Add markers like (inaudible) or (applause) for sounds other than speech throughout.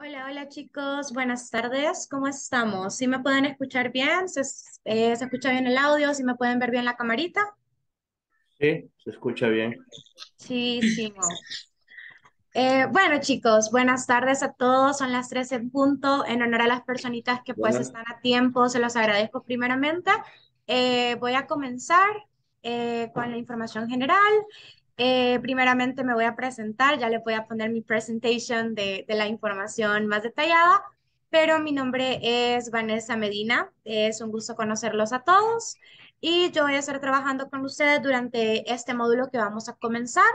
Hola, hola chicos, buenas tardes, ¿cómo estamos? ¿Sí me pueden escuchar bien? ¿Se, eh, ¿se escucha bien el audio? ¿Sí me pueden ver bien la camarita? Sí, se escucha bien. Muchísimo. Eh, bueno chicos, buenas tardes a todos, son las 13 en punto, en honor a las personitas que pues Buenas. están a tiempo, se los agradezco primeramente. Eh, voy a comenzar eh, con la información general. Eh, primeramente me voy a presentar, ya le voy a poner mi presentation de, la información más detallada, pero mi nombre es Vanessa Medina, es un gusto conocerlos a todos y yo voy a estar trabajando con ustedes durante este módulo que vamos a comenzar.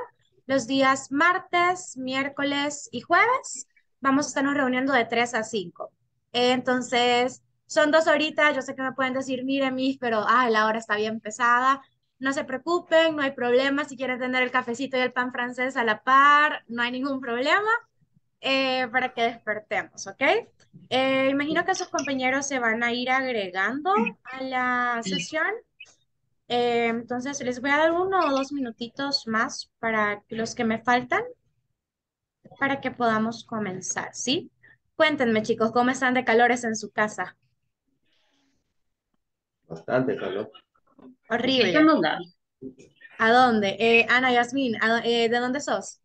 Los días martes, miércoles y jueves vamos a estarnos reuniendo de 3 a 5. Eh, entonces, son dos horitas. Yo sé que me pueden decir, mire, mis, pero ah, la hora está bien pesada. No se preocupen, no hay problema. Si quieren tener el cafecito y el pan francés a la par, no hay ningún problema eh, para que despertemos, ¿ok? Eh, imagino que sus compañeros se van a ir agregando a la sesión. Eh, entonces, les voy a dar uno o dos minutitos más para los que me faltan para que podamos comenzar, ¿sí? Cuéntenme, chicos, ¿cómo están de calores en su casa? Bastante calor. Horrible. ¿A dónde? Eh, Ana Yasmín, ¿a dó- eh, ¿de dónde sos?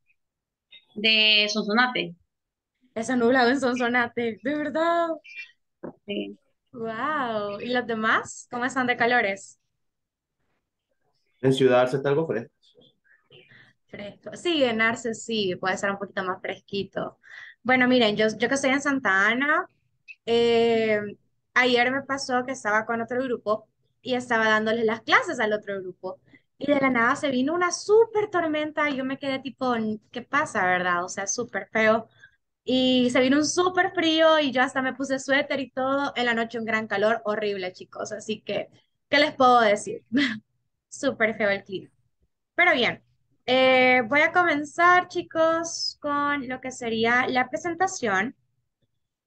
de Sonsonate. Está nublado en Sonsonate, de verdad. Sí. Wow. ¿Y los demás? ¿Cómo están de calores? En Ciudad Arce está algo fresco. Fresco. Sí, en Arce sí, puede ser un poquito más fresquito. Bueno, miren, yo, yo que estoy en Santa Ana, eh, ayer me pasó que estaba con otro grupo y estaba dándole las clases al otro grupo. Y de la nada se vino una súper tormenta y yo me quedé tipo, ¿qué pasa, verdad? O sea, súper feo. Y se vino un súper frío y yo hasta me puse suéter y todo. En la noche un gran calor horrible, chicos. Así que, ¿qué les puedo decir? (laughs) Súper feo el clima. Pero bien, eh, voy a comenzar, chicos, con lo que sería la presentación.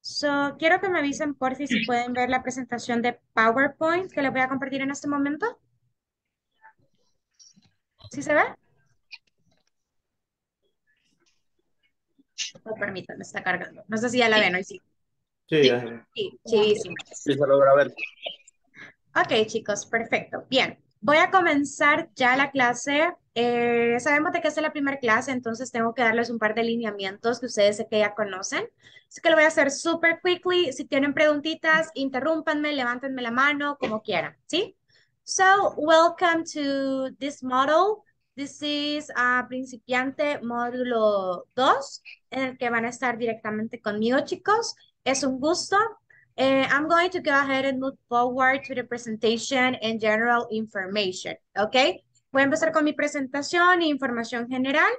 So, quiero que me avisen por si pueden ver la presentación de PowerPoint que les voy a compartir en este momento. ¿Sí se ve? Oh, permítanme, está cargando. No sé si ya la ven hoy sí. Sí, Sí, chivísimo. sí se logra ver. Ok, chicos, perfecto. Bien, voy a comenzar ya la clase. Eh, sabemos de que es la primera clase, entonces tengo que darles un par de lineamientos que ustedes sé que ya conocen. Así que lo voy a hacer súper quickly. Si tienen preguntitas, interrúmpanme, levántenme la mano, como quieran, ¿sí? So, welcome to this model. This is a principiante módulo 2, en el que van a estar directamente conmigo, chicos. Es un gusto. Uh, I'm going to go ahead and move forward to the presentation and general information, ¿ok? Voy a empezar con mi presentación e información general.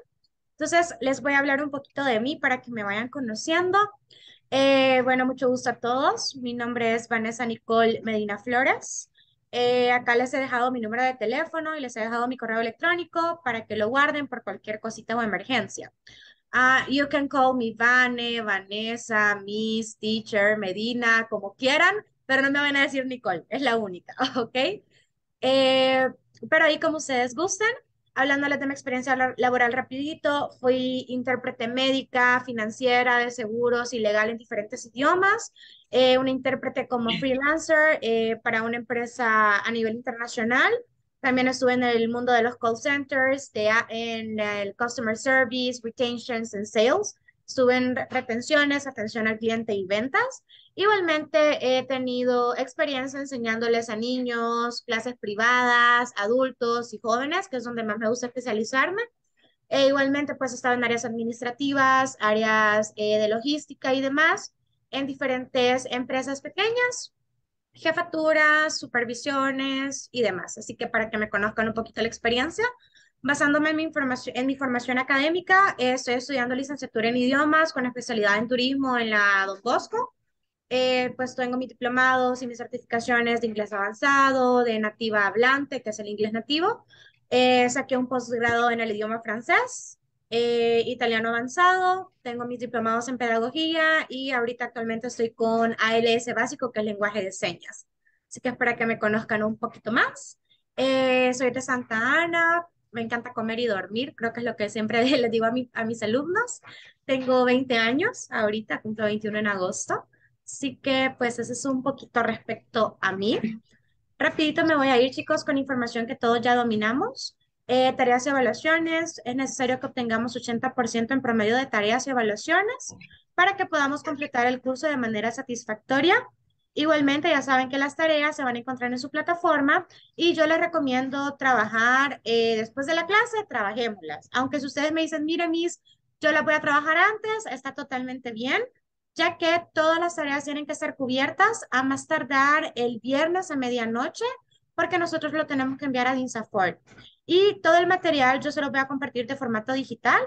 Entonces, les voy a hablar un poquito de mí para que me vayan conociendo. Eh, bueno, mucho gusto a todos. Mi nombre es Vanessa Nicole Medina Flores. Eh, acá les he dejado mi número de teléfono y les he dejado mi correo electrónico para que lo guarden por cualquier cosita o emergencia. Uh, you can call me Vane, Vanessa, Miss, Teacher, Medina, como quieran, pero no me van a decir Nicole, es la única, (laughs) ¿ok? Eh, pero ahí como ustedes gusten, hablándoles de mi experiencia la- laboral rapidito, fui intérprete médica, financiera, de seguros y legal en diferentes idiomas, eh, una intérprete como freelancer eh, para una empresa a nivel internacional. También estuve en el mundo de los call centers, de, en el customer service, retentions and sales. Estuve en re- retenciones, atención al cliente y ventas. Igualmente he tenido experiencia enseñándoles a niños, clases privadas, adultos y jóvenes, que es donde más me gusta especializarme. E igualmente pues he estado en áreas administrativas, áreas eh, de logística y demás, en diferentes empresas pequeñas, jefaturas, supervisiones y demás. Así que para que me conozcan un poquito la experiencia, basándome en mi información, en mi formación académica, eh, estoy estudiando licenciatura en idiomas con especialidad en turismo en la Don Bosco. Eh, pues tengo mis diplomados y mis certificaciones de inglés avanzado, de nativa hablante, que es el inglés nativo. Eh, saqué un posgrado en el idioma francés, eh, italiano avanzado, tengo mis diplomados en pedagogía y ahorita actualmente estoy con ALS básico, que es lenguaje de señas. Así que es para que me conozcan un poquito más. Eh, soy de Santa Ana, me encanta comer y dormir, creo que es lo que siempre (laughs) les digo a, mi, a mis alumnos. Tengo 20 años, ahorita cumplo 21 en agosto, así que pues eso es un poquito respecto a mí. Rapidito me voy a ir, chicos, con información que todos ya dominamos. Eh, tareas y evaluaciones, es necesario que obtengamos 80% en promedio de tareas y evaluaciones para que podamos completar el curso de manera satisfactoria. Igualmente, ya saben que las tareas se van a encontrar en su plataforma y yo les recomiendo trabajar eh, después de la clase, trabajémoslas. Aunque si ustedes me dicen, mire, Miss, yo las voy a trabajar antes, está totalmente bien, ya que todas las tareas tienen que ser cubiertas a más tardar el viernes a medianoche, porque nosotros lo tenemos que enviar a DINSAFORT. Y todo el material yo se lo voy a compartir de formato digital.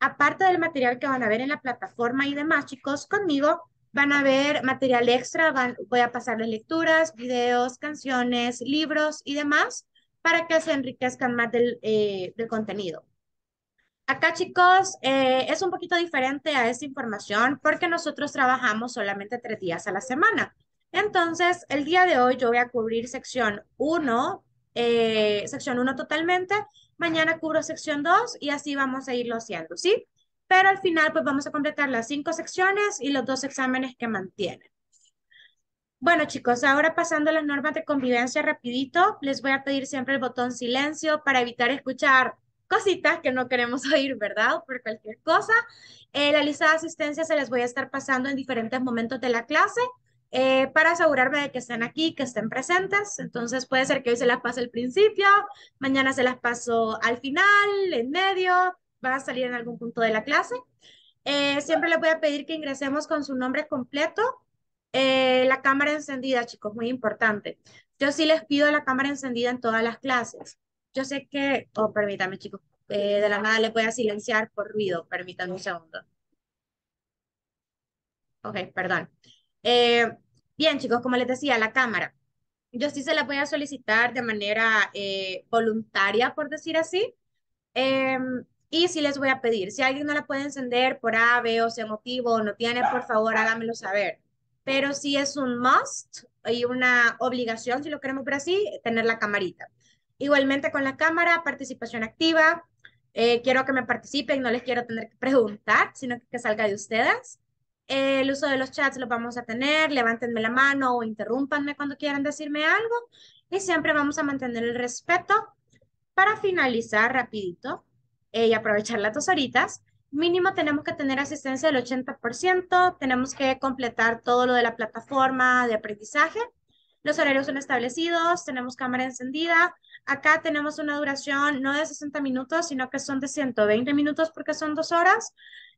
Aparte del material que van a ver en la plataforma y demás, chicos, conmigo van a ver material extra. voy a pasarles lecturas, videos, canciones, libros y demás para que se enriquezcan más del, eh, del contenido. Acá, chicos, eh, es un poquito diferente a esta información porque nosotros trabajamos solamente tres días a la semana. Entonces, el día de hoy yo voy a cubrir sección 1, eh, sección 1 totalmente. Mañana cubro sección 2 y así vamos a irlo haciendo, ¿sí? Pero al final, pues vamos a completar las cinco secciones y los dos exámenes que mantienen. Bueno, chicos, ahora pasando a las normas de convivencia rapidito, les voy a pedir siempre el botón silencio para evitar escuchar cositas que no queremos (laughs) oír, ¿verdad? Por cualquier cosa. Eh, la lista de asistencia se les voy a estar pasando en diferentes momentos de la clase eh, para asegurarme de que estén aquí, que estén presentes. Entonces puede ser que hoy se las pase al principio, mañana se las paso al final, en medio, va a salir en algún punto de la clase. Eh, siempre les voy a pedir que ingresemos con su nombre completo, la cámara encendida, chicos, muy importante. Yo sí les pido la cámara encendida en todas las clases. Yo sé que, oh, permítame chicos, eh, de la nada le voy a silenciar por ruido, permítanme un segundo. Ok, perdón. Eh, bien chicos, como les decía, la cámara. Yo sí se la voy a solicitar de manera eh, voluntaria, por decir así. Em, y sí les voy a pedir, si alguien no la puede encender por A, B o C motivo no tiene, por favor háganmelo saber. Pero sí es un must y una obligación, si lo queremos ver así, tener la camarita. Igualmente con la cámara, participación activa. Eh, quiero que me participen, no les quiero tener que preguntar, sino que, salga de ustedes. el uso de los chats lo vamos a tener, levántenme la mano o interrúmpanme cuando quieran decirme algo. Y siempre vamos a mantener el respeto. Para finalizar rapidito eh, y aprovechar las dos horitas, mínimo tenemos que tener asistencia del 80%, tenemos que completar todo lo de la plataforma de aprendizaje. Los horarios son establecidos, tenemos cámara encendida, Acá tenemos una duración no de 60 minutos, sino que son de 120 minutos porque son dos horas.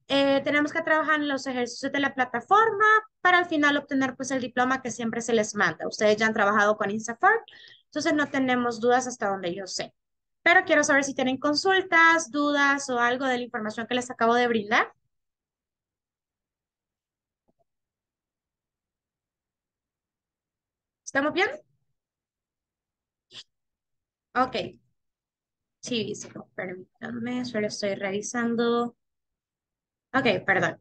Eh, tenemos que trabajar en los ejercicios de la plataforma para al final obtener pues el diploma que siempre se les manda. Ustedes ya han trabajado con INSAFORT, entonces no tenemos dudas hasta donde yo sé. Pero quiero saber si tienen consultas, dudas o algo de la información que les acabo de brindar. ¿Estamos bien? Ok. Sí, sí, permítanme, solo estoy revisando. Ok, perdón.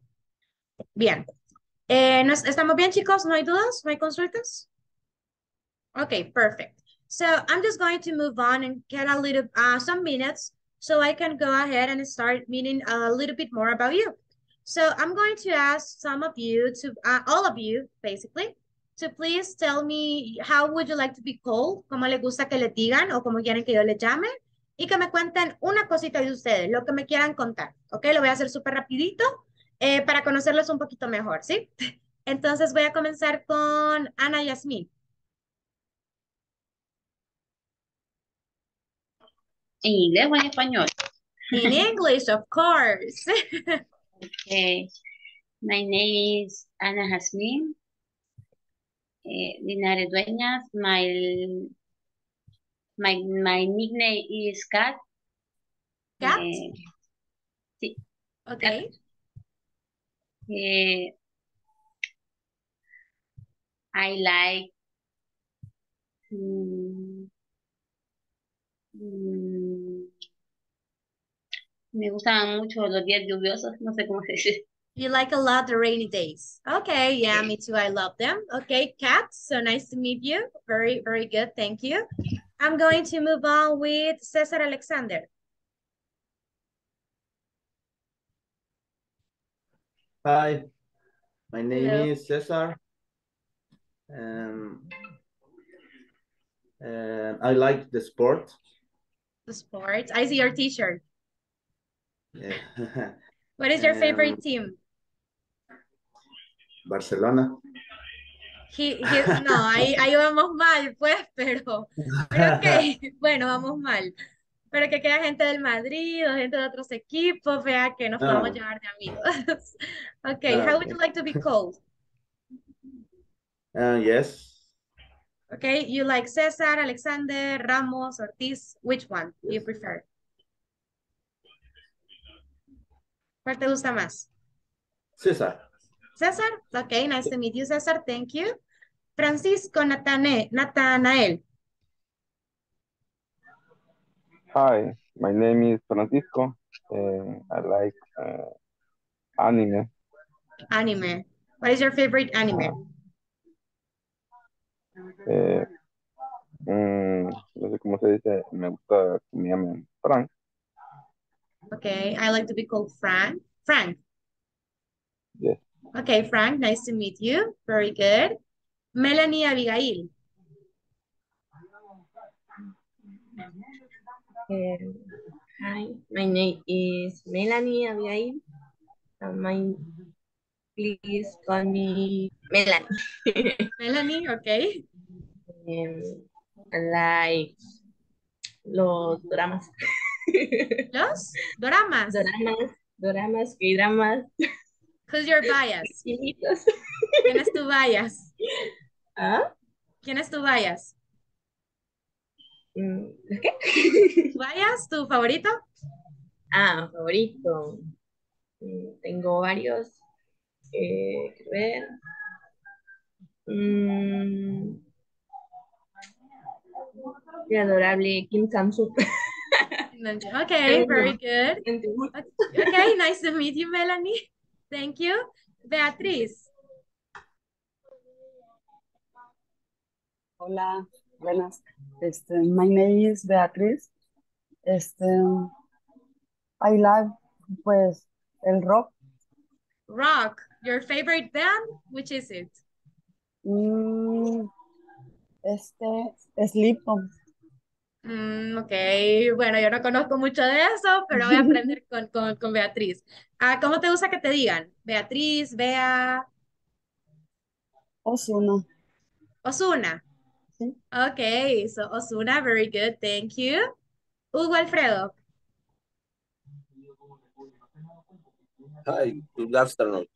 Bien. Eh, ¿Estamos bien, chicos? ¿No hay dudas? ¿No hay consultas? Okay, perfect. So I'm just going to move on and get a little, uh, some minutes so I can go ahead and start meeting a little bit more about you. So I'm going to ask some of you to, uh, all of you, basically, to please tell me how would you like to be called, cómo le gusta que le digan o cómo quieren que yo le llame y que me cuenten una cosita de ustedes, lo que me quieran contar, ¿ok? Lo voy a hacer súper rapidito eh, para conocerlos un poquito mejor, ¿sí? (laughs) Entonces voy a comenzar con Ana Yasmín. ¿En inglés o en español? In English, of course. (laughs) okay. My name is Ana Yasmin. Eh, Linares Dueñas. My, my, my nickname is Cat. Cat? Eh, sí. Okay. Eh, I like mm, mm, me gustan mucho los días lluviosos, no sé cómo (laughs) se dice. You like a lot the rainy days. Okay, yeah, me too. I love them. Okay, Kat, so nice to meet you. Very, very good. Thank you. I'm going to move on with Cesar Alexander. Hi, my name Hello. is Cesar. Um, and I like the sport. The sport. I see your t-shirt. Yeah. (laughs) what is your um, favorite team? Barcelona. He, he- no, ahí, ahí vamos mal, pues, pero, pero ok, (laughs) bueno, vamos mal. Pero que queda gente del Madrid o gente de otros equipos, vea que nos podemos Ah. llevar de amigos. (laughs) Okay, Ah, how would okay. you like to be called? Uh, yes. Okay, you like César, Alexander, Ramos, Ortiz, which one do you prefer? ¿Cuál te gusta más? Cesar. Okay, nice to meet you, César, thank you. Francisco Natane, Natanael, Hi, my name is Francisco. and I like uh, anime. anime. What is your favorite anime? Eh, mm, no sé cómo se dice. Me gusta que me llamen Frank. Okay, I like to be called Frank. Frank. Okay, Frank, nice to meet you. Very good. Melanie Abigail. Um, hi, my name is Melanie Abigail. And my, please call me Melanie. (laughs) Melanie, okay. Um, I like los dramas. Los doramas. Doramas, doramas, K-dramas, Who's your bias? ¿Quién es tu bias? (laughs) ¿Ah? ¿Quién es tu bias? Mm, ¿es qué? ¿Tu (laughs) bias? ¿Tu favorito? Ah, favorito. Mm, Tengo varios. Eh, quiero ver. Mm, qué adorable Kim Samsung. Okay, (laughs) very good. Okay, nice to meet you, Melanie. Thank you. Beatriz. Hola, buenas. Este, my name is Beatriz. Este, I like, pues, el rock. Rock. Your favorite band? Which is it? Mm, este, Slipknot. Mm, ok, bueno, yo no conozco mucho de eso, pero voy a aprender (laughs) con, con, con Beatriz. Ah, ¿cómo te gusta que te digan? Beatriz, Bea, Ozuna. Osuna. Sí. Ok, so Osuna, very good, thank you. Hugo Alfredo. Hi, good afternoon.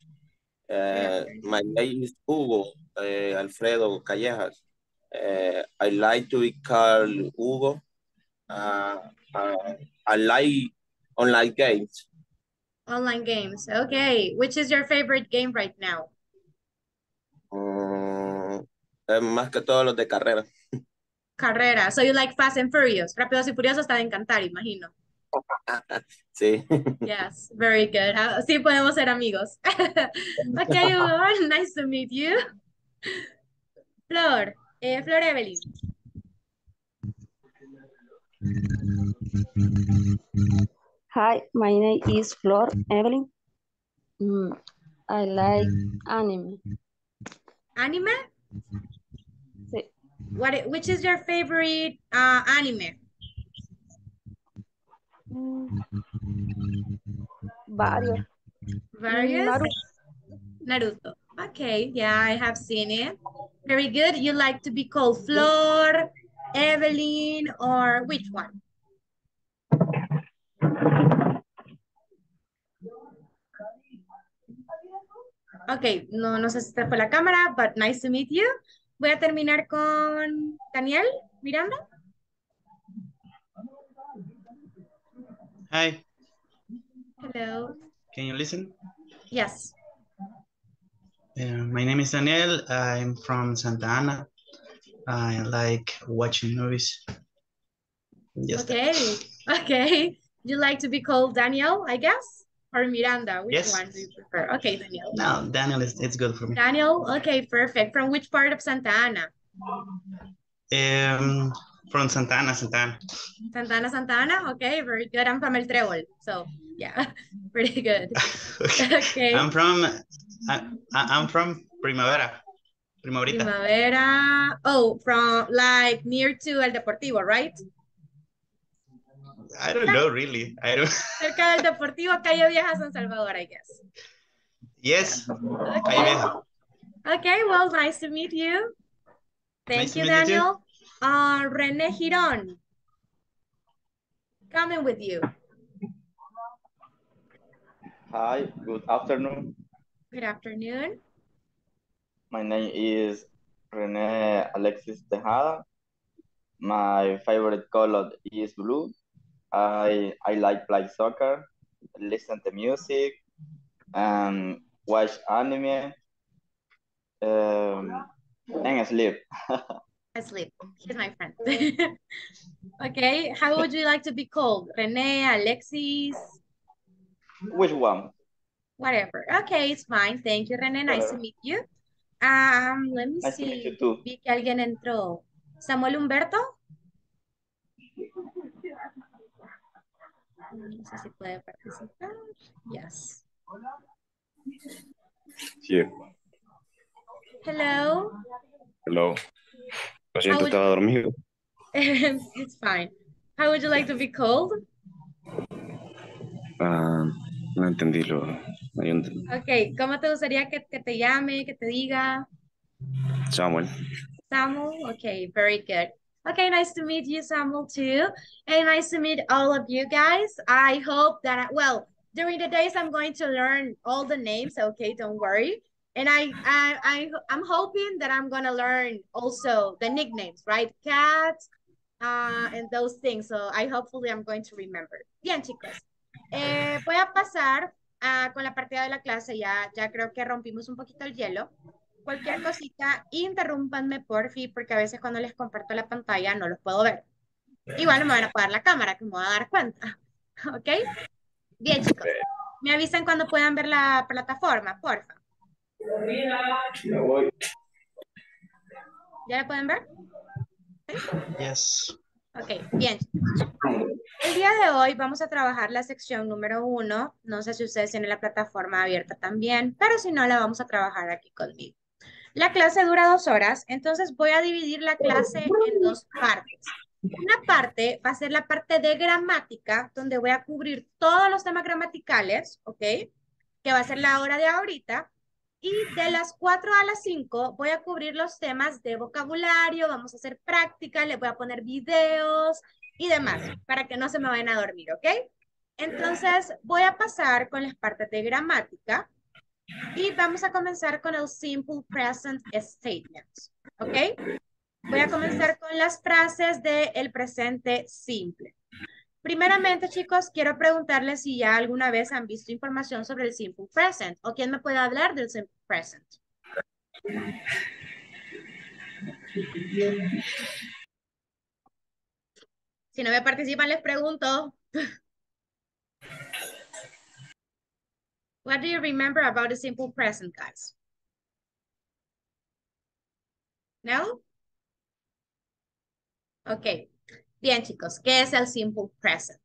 Uh, my name is Hugo uh, Alfredo Callejas. Uh, I like to be called Hugo. Uh, uh, I like online games. Online games. Okay, which is your favorite game right now? Eh, más que todos los de carrera. Carrera. So you like Fast and Furious. Rápidos y Furiosos te va a encantar, imagino. (laughs) Sí. Yes, very good. Ah, Sí podemos ser amigos. (laughs) Okay, Hugo, (laughs) nice to meet you. Flor, eh, Flor Evelyn. Hi, my name is Flor Evelyn. Mm, I like anime. Anime? Sí. What, which is your favorite uh, anime? Mm, varios. Various? Naruto. Naruto. Okay, yeah, I have seen it. Very good. You like to be called Flor, Evelyn, or which one? Ok, no, no sé si te fue la cámara, but nice to meet you. Voy a terminar con Daniel Miranda. Hi, Hello. can you listen? Yes. Uh, my name is Daniel. I'm from Santa Ana. I like watching movies. Just that. Okay. (laughs) Okay. You like to be called Daniel, I guess? Or Miranda? Which Yes. one do you prefer? Okay, Daniel. No, Daniel is it's good for me. Daniel, okay, perfect. From which part of Santa Ana? Um, from Santa Ana, Santa Ana. Santa Ana, Santa Ana? Okay, very good. I'm from El Trébol. So Yeah, (laughs) pretty good. (laughs) Okay. Okay. I'm from, I, I- I'm from Primavera. Primaverita. Primavera. Oh, from like near to El Deportivo, right? I don't know really. I don't. (laughs) Cerca del Deportivo, calle Vieja, San Salvador, I guess. Yes. Okay. Calle Vieja. Okay, well, nice to meet you. Thank Nice you, meet you. Daniel. Uh, Rene Giron. Coming with you. Hi, good afternoon. Good afternoon. My name is Rene Alexis Tejada. My favorite color is blue. I I like play soccer, listen to music, and watch anime, um, and sleep. (laughs) Sleep. He's my friend. (laughs) okay, how would you like to be called? Rene, Alexis, Which one? Whatever. Okay, it's fine. Thank you, Rene. Nice to meet you. Um, let me Nice to meet see. you too. Vi que alguien entró. Samuel Humberto. No sé si puede participar. Yes. Sí, Hello. hello. Lo siento, would estaba dormido. (laughs) it's fine. How would you like to be called? Ah, no entendí lo. Okay, ¿cómo te gustaría que, que te llame, que te diga? Samuel. Samuel? Okay, very good. Okay, nice to meet you, Samuel, too. And nice to meet all of you guys. I hope that, I, well, during the days I'm going to learn all the names, okay, don't worry. And I, I, I, I'm hoping that I'm gonna learn also the nicknames, right? Cat, uh, and those things. So I hopefully I'm going to remember. Bien, chicos. Eh, voy a pasar ah, con la partida de la clase. Ya, ya creo que rompimos un poquito el hielo. Cualquier cosita, interrúmpanme porfi, porque a veces cuando les comparto la pantalla no los puedo ver. Igual no me van a apagar la cámara, que me voy a dar cuenta. (laughs) ¿Ok? Bien, chicos. Me avisan cuando puedan ver la plataforma, porfa. ¿Ya la pueden ver? Yes. Ok, bien. El día de hoy vamos a trabajar la sección número uno. No sé si ustedes tienen la plataforma abierta también, pero si no, la vamos a trabajar aquí conmigo. La clase dura dos horas, entonces voy a dividir la clase en dos partes. Una parte va a ser la parte de gramática, donde voy a cubrir todos los temas gramaticales, ¿ok? Que va a ser la hora de ahorita. Y de las 4 a las 5 voy a cubrir los temas de vocabulario, vamos a hacer práctica, les voy a poner videos y demás, para que no se me vayan a dormir, ¿ok? Entonces voy a pasar con las partes de gramática y vamos a comenzar con el simple present statements, ¿ok? Voy a comenzar con las frases del presente simple. Primeramente, chicos, quiero preguntarles si ya alguna vez han visto información sobre el simple present o quién me puede hablar del simple present. Si no me participan, les pregunto. What do you remember about the simple present, guys? No? Ok. Bien, chicos, ¿qué es el simple present?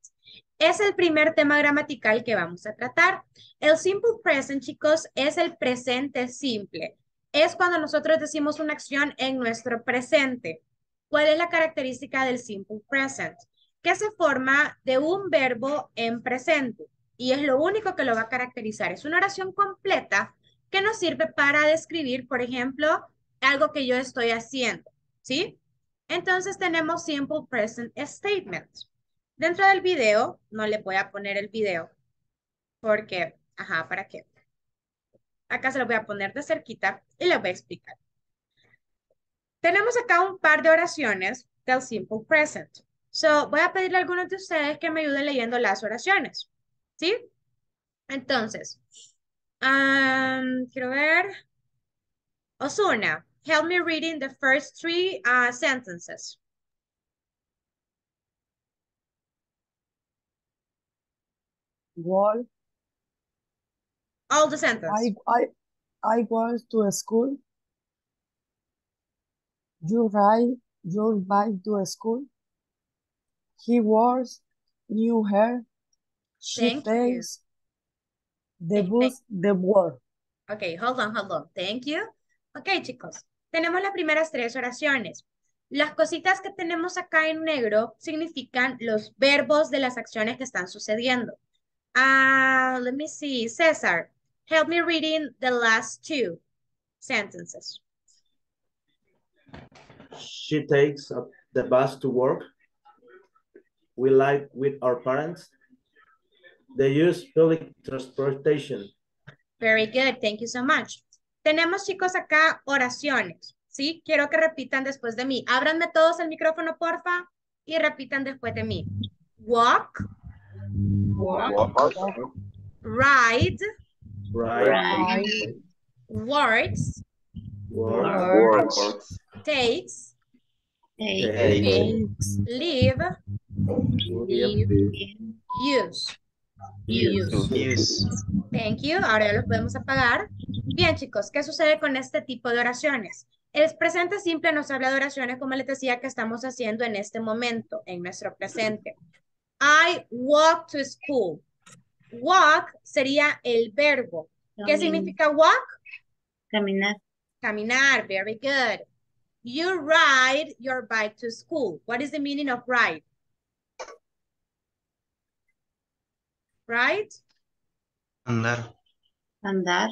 Es el primer tema gramatical que vamos a tratar. El simple present, chicos, es el presente simple. Es cuando nosotros decimos una acción en nuestro presente. ¿Cuál es la característica del simple present? Que se forma de un verbo en presente. Y es lo único que lo va a caracterizar. Es una oración completa que nos sirve para describir, por ejemplo, algo que yo estoy haciendo. ¿Sí? Entonces tenemos simple present statement. Dentro del video, no le voy a poner el video porque, ajá, ¿para qué? Acá se lo voy a poner de cerquita y le voy a explicar. Tenemos acá un par de oraciones del simple present. So, voy a pedirle a algunos de ustedes que me ayuden leyendo las oraciones. ¿Sí? Entonces, um, quiero ver. Osuna, help me reading the first three uh, sentences. Wall. All the sentences. I, I, I was to a school. You ride your bike to a school. He wears new hair. She Thank you. takes the bus, the work. Ok, hold on, hold on. Thank you. Ok, chicos. Tenemos las primeras tres oraciones. Las cositas que tenemos acá en negro significan los verbos de las acciones que están sucediendo. Ah, let me see. César, help me reading the last two sentences. She takes the bus to work. We live with our parents. They use public transportation. Very good. Thank you so much. Tenemos, chicos, acá oraciones. ¿Sí? Quiero que repitan después de mí. Ábranme todos el micrófono, porfa, y repitan después de mí. Walk, ride, Right. works, Work. takes, Takes. live, use. Use. Thank you. Ahora ya los podemos apagar. Bien, chicos, ¿qué sucede con este tipo de oraciones? El presente simple nos habla de oraciones, como les decía, que estamos haciendo en este momento, en nuestro presente. I walk to school. Walk sería el verbo. ¿Qué significa walk? Caminar. Caminar. Very good. You ride your bike to school. What is the meaning of ride? Right? Andar. Andar.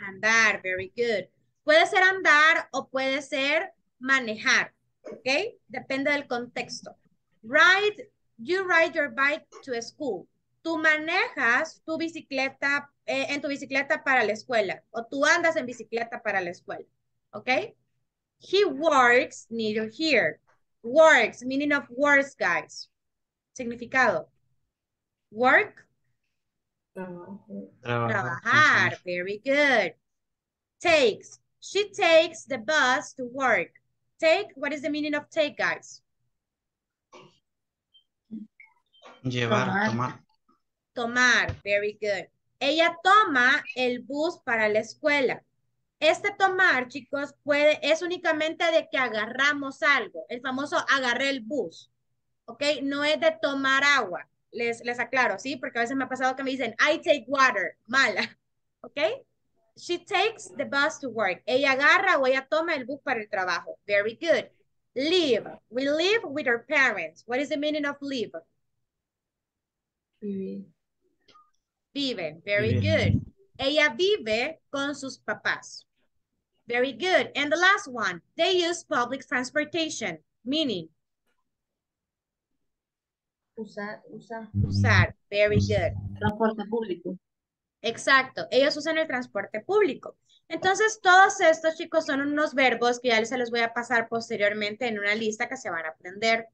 Andar, very good. Puede ser andar o puede ser manejar, ¿ok? Depende del contexto. Ride, you ride your bike to school. Tú manejas tu bicicleta, eh, en tu bicicleta para la escuela o tú andas en bicicleta para la escuela, ¿ok? He works near here. Works, meaning of works, guys. Significado. Work, Trabajar. Trabajar, very good. Takes. She takes the bus to work. Take, what is the meaning of take, guys? Llevar, Tomar. tomar. Tomar, very good. Ella toma el bus para la escuela. Este tomar, chicos, puede, es únicamente de que agarramos algo. El famoso agarré el bus. ¿Ok? No es de tomar agua. Les, les aclaro, ¿sí? Porque a veces me ha pasado que me dicen, I take water. Mala. (laughs) ¿Ok? She takes the bus to work. Ella agarra o ella toma el bus para el trabajo. Very good. Live. We live with our parents. What is the meaning of live? Vive. Very Vivir. good. Ella vive con sus papás. Very good. And the last one, they use public transportation, meaning Usar, usar. usar. Very good. Transporte público. Exacto. Ellos usan el transporte público. Entonces, todos estos, chicos, son unos verbos que ya se los voy a pasar posteriormente en una lista que se van a aprender.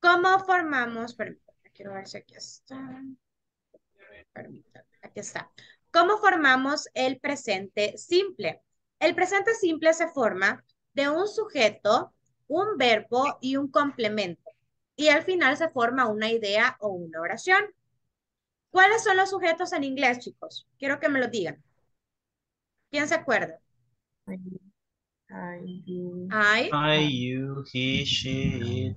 ¿Cómo formamos? Permítanme, quiero ver si aquí está. Permítanme, aquí está. ¿Cómo formamos el presente simple? El presente simple se forma de un sujeto, un verbo y un complemento. Y al final se forma una idea o una oración. ¿Cuáles son los sujetos en inglés, chicos? Quiero que me lo digan. ¿Quién se acuerda? I, you. I. I, you, he, she, it,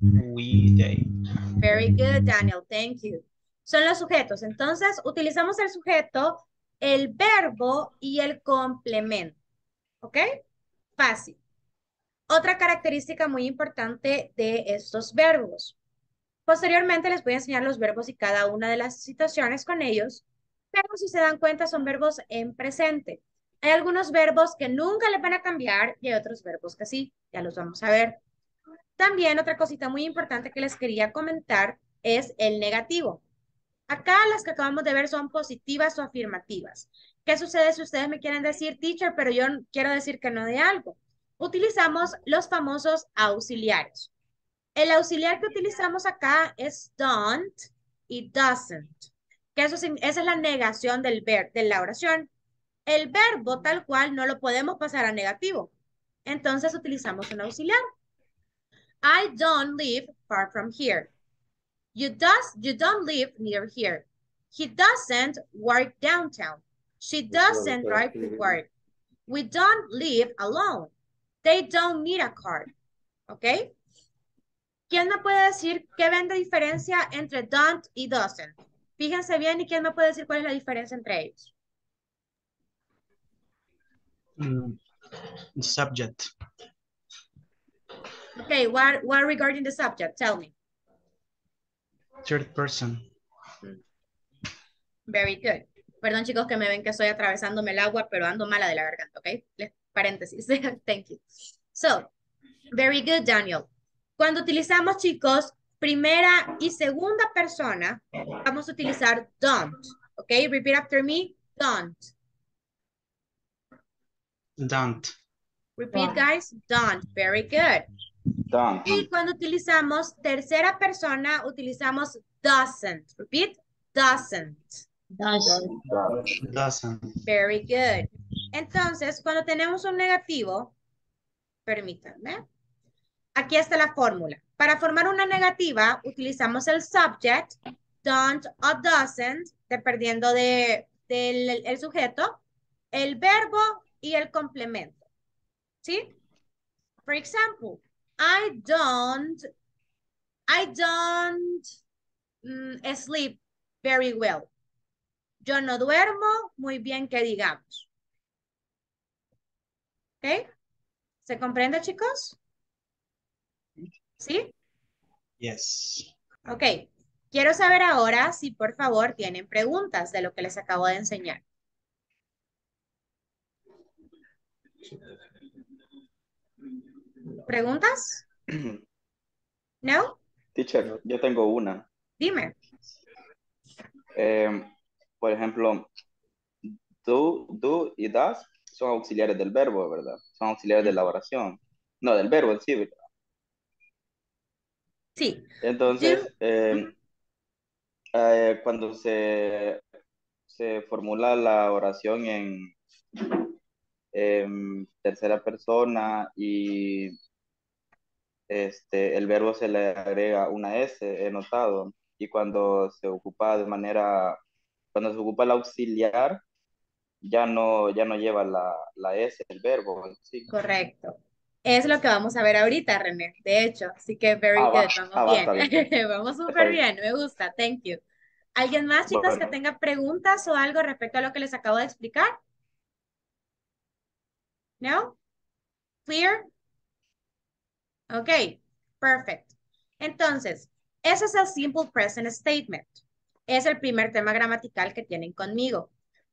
we, they. Very good, Daniel. Thank you. Son los sujetos. Entonces, utilizamos el sujeto, el verbo y el complemento. ¿Ok? Fácil. Otra característica muy importante de estos verbos. Posteriormente les voy a enseñar los verbos y cada una de las situaciones con ellos, pero si se dan cuenta son verbos en presente. Hay algunos verbos que nunca les van a cambiar y hay otros verbos que sí, ya los vamos a ver. También otra cosita muy importante que les quería comentar es el negativo. Acá las que acabamos de ver son positivas o afirmativas. ¿Qué sucede si ustedes me quieren decir teacher, pero yo quiero decir que no de algo? Utilizamos los famosos auxiliares. El auxiliar que utilizamos acá es don't y doesn't. Que eso, esa es la negación del ver, de la oración. El verbo tal cual no lo podemos pasar a negativo. Entonces utilizamos un auxiliar. I don't live far from here. You does you don't live near here. He doesn't work downtown. She doesn't drive to work. We don't live alone. They don't need a car. ¿Ok? ¿Quién me puede decir qué ven de diferencia entre don't y doesn't? Fíjense bien y quién me puede decir cuál es la diferencia entre ellos. Mm, subject. Okay, what, what regarding the subject? Tell me. Third person. Very good. Perdón, chicos, que me ven que estoy atravesándome el agua, pero ando mala de la garganta, ¿ok? Les- Paréntesis. (laughs) Thank you. So, very good, Daniel. Cuando utilizamos, chicos, primera y segunda persona, vamos a utilizar don't, ¿ok? Repeat after me, don't. Don't. Repeat, guys, don't. Very good. Don't. Y cuando utilizamos tercera persona, utilizamos doesn't. Repeat, doesn't. Doesn't. Doesn't. Very good. Entonces, cuando tenemos un negativo, permítanme. Aquí está la fórmula. Para formar una negativa, utilizamos el subject, don't o doesn't, dependiendo de, del el sujeto, el verbo y el complemento. ¿Sí? For example, I don't, I don't mm, sleep very well. Yo no duermo muy bien que digamos. ¿Ok? ¿Se comprende, chicos? ¿Sí? Yes. Ok. Quiero saber ahora si por favor tienen preguntas de lo que les acabo de enseñar. ¿Preguntas? (clears throat) ¿No? Teacher, yo tengo una. Dime. Eh, por ejemplo, do, do y das son auxiliares del verbo, ¿verdad? Son auxiliares de la oración. No, del verbo en sí, ¿verdad? Sí. Entonces, eh, eh, cuando se, se formula la oración en, en tercera persona y este, el verbo se le agrega una S, he notado, y cuando se ocupa de manera, cuando se ocupa el auxiliar, ya no, ya no lleva la, la S, el verbo. sí. Correcto. Es lo que vamos a ver ahorita, René. De hecho, así que very Ah, good. Vamos Ah, va, está bien. bien. (laughs) Vamos súper bien. bien. Me gusta. Thank you. ¿Alguien más, chicos, que tenga preguntas o algo respecto a lo que les acabo de explicar? ¿No? ¿Clear? Ok, perfect. Entonces, ese es el simple present statement. Es el primer tema gramatical que tienen conmigo.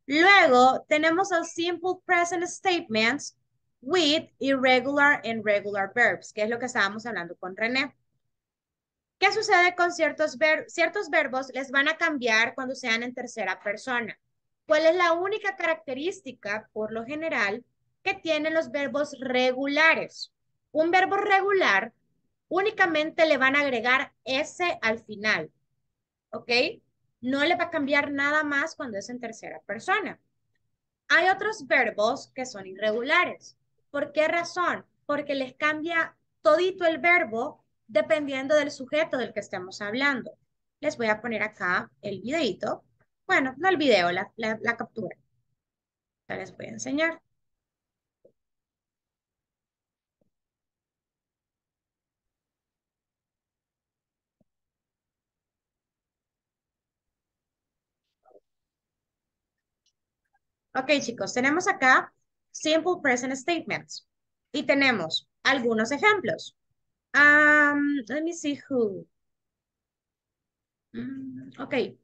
Luego, tenemos el simple present statements with irregular and regular verbs, que es lo que estábamos hablando con René. ¿Qué sucede con ciertos, ver ciertos verbos? Les van a cambiar cuando sean en tercera persona. ¿Cuál es la única característica, por lo general, que tienen los verbos regulares? Un verbo regular únicamente le van a agregar S al final, ¿ok? No le va a cambiar nada más cuando es en tercera persona. Hay otros verbos que son irregulares. ¿Por qué razón? Porque les cambia todito el verbo dependiendo del sujeto del que estemos hablando. Les voy a poner acá el videito. Bueno, no el video, la, la, captura. Ya les voy a enseñar. Ok, chicos, tenemos acá simple present statements. Y tenemos algunos ejemplos. Um, let me see who. Mm, okay.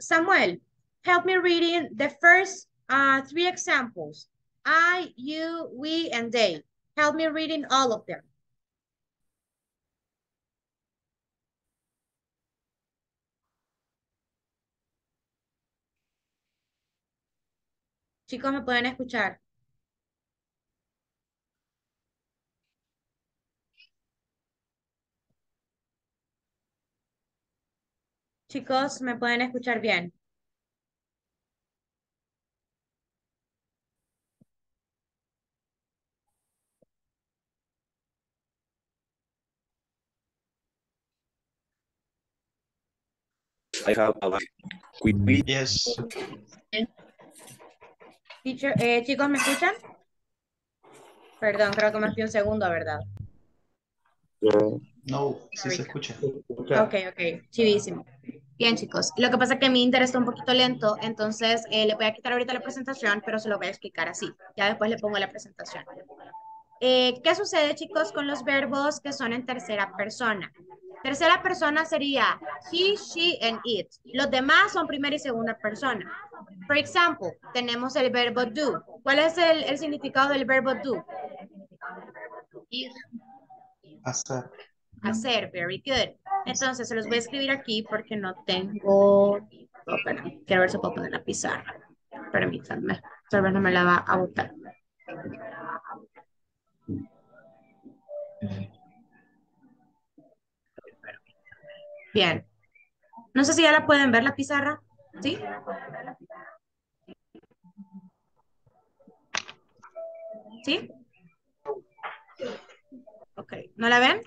Samuel, help me reading the first uh, three examples. I, you, we, and they. Help me reading all of them. Chicos, ¿me pueden escuchar? Chicos, ¿me pueden escuchar bien? I have a quickly. Yes. Teacher, eh, chicos, ¿me escuchan? Perdón, creo que me fui un segundo, ¿verdad? No, sí se escucha. Ok, ok, chivísimo. Bien, chicos. Lo que pasa es que mi interés está un poquito lento, entonces eh, le voy a quitar ahorita la presentación, pero se lo voy a explicar así. Ya después le pongo la presentación. Eh, ¿Qué sucede, chicos, con los verbos que son en tercera persona? Tercera persona sería he, she, and it. Los demás son primera y segunda persona. Por ejemplo, tenemos el verbo do. ¿Cuál es el, el significado del verbo do? Ir. Hacer. Hacer, very good. Entonces, se los voy a escribir aquí porque no tengo... Oh, espera, quiero ver si puedo poner la pizarra. Permítanme. Tal vez no me la va a botar. Bien. No sé si ya la pueden ver la pizarra. ¿Sí? ¿Sí? Ok. ¿No la ven?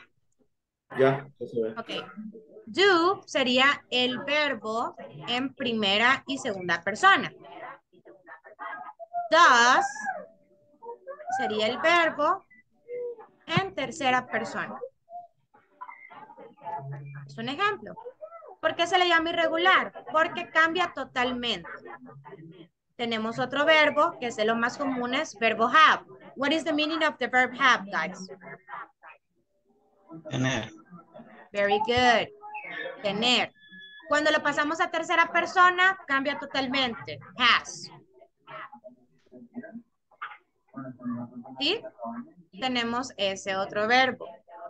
Ya, ya se ve. Ok. Do sería el verbo en primera y segunda persona. Does sería el verbo en tercera persona. Es un ejemplo. ¿Por qué se le llama irregular? Porque cambia totalmente. Tenemos otro verbo que es de los más comunes, verbo have. What is the meaning of the verb have, guys? Tener. Very good. Tener. Cuando lo pasamos a tercera persona, cambia totalmente. Has. ¿Sí? Tenemos ese otro verbo.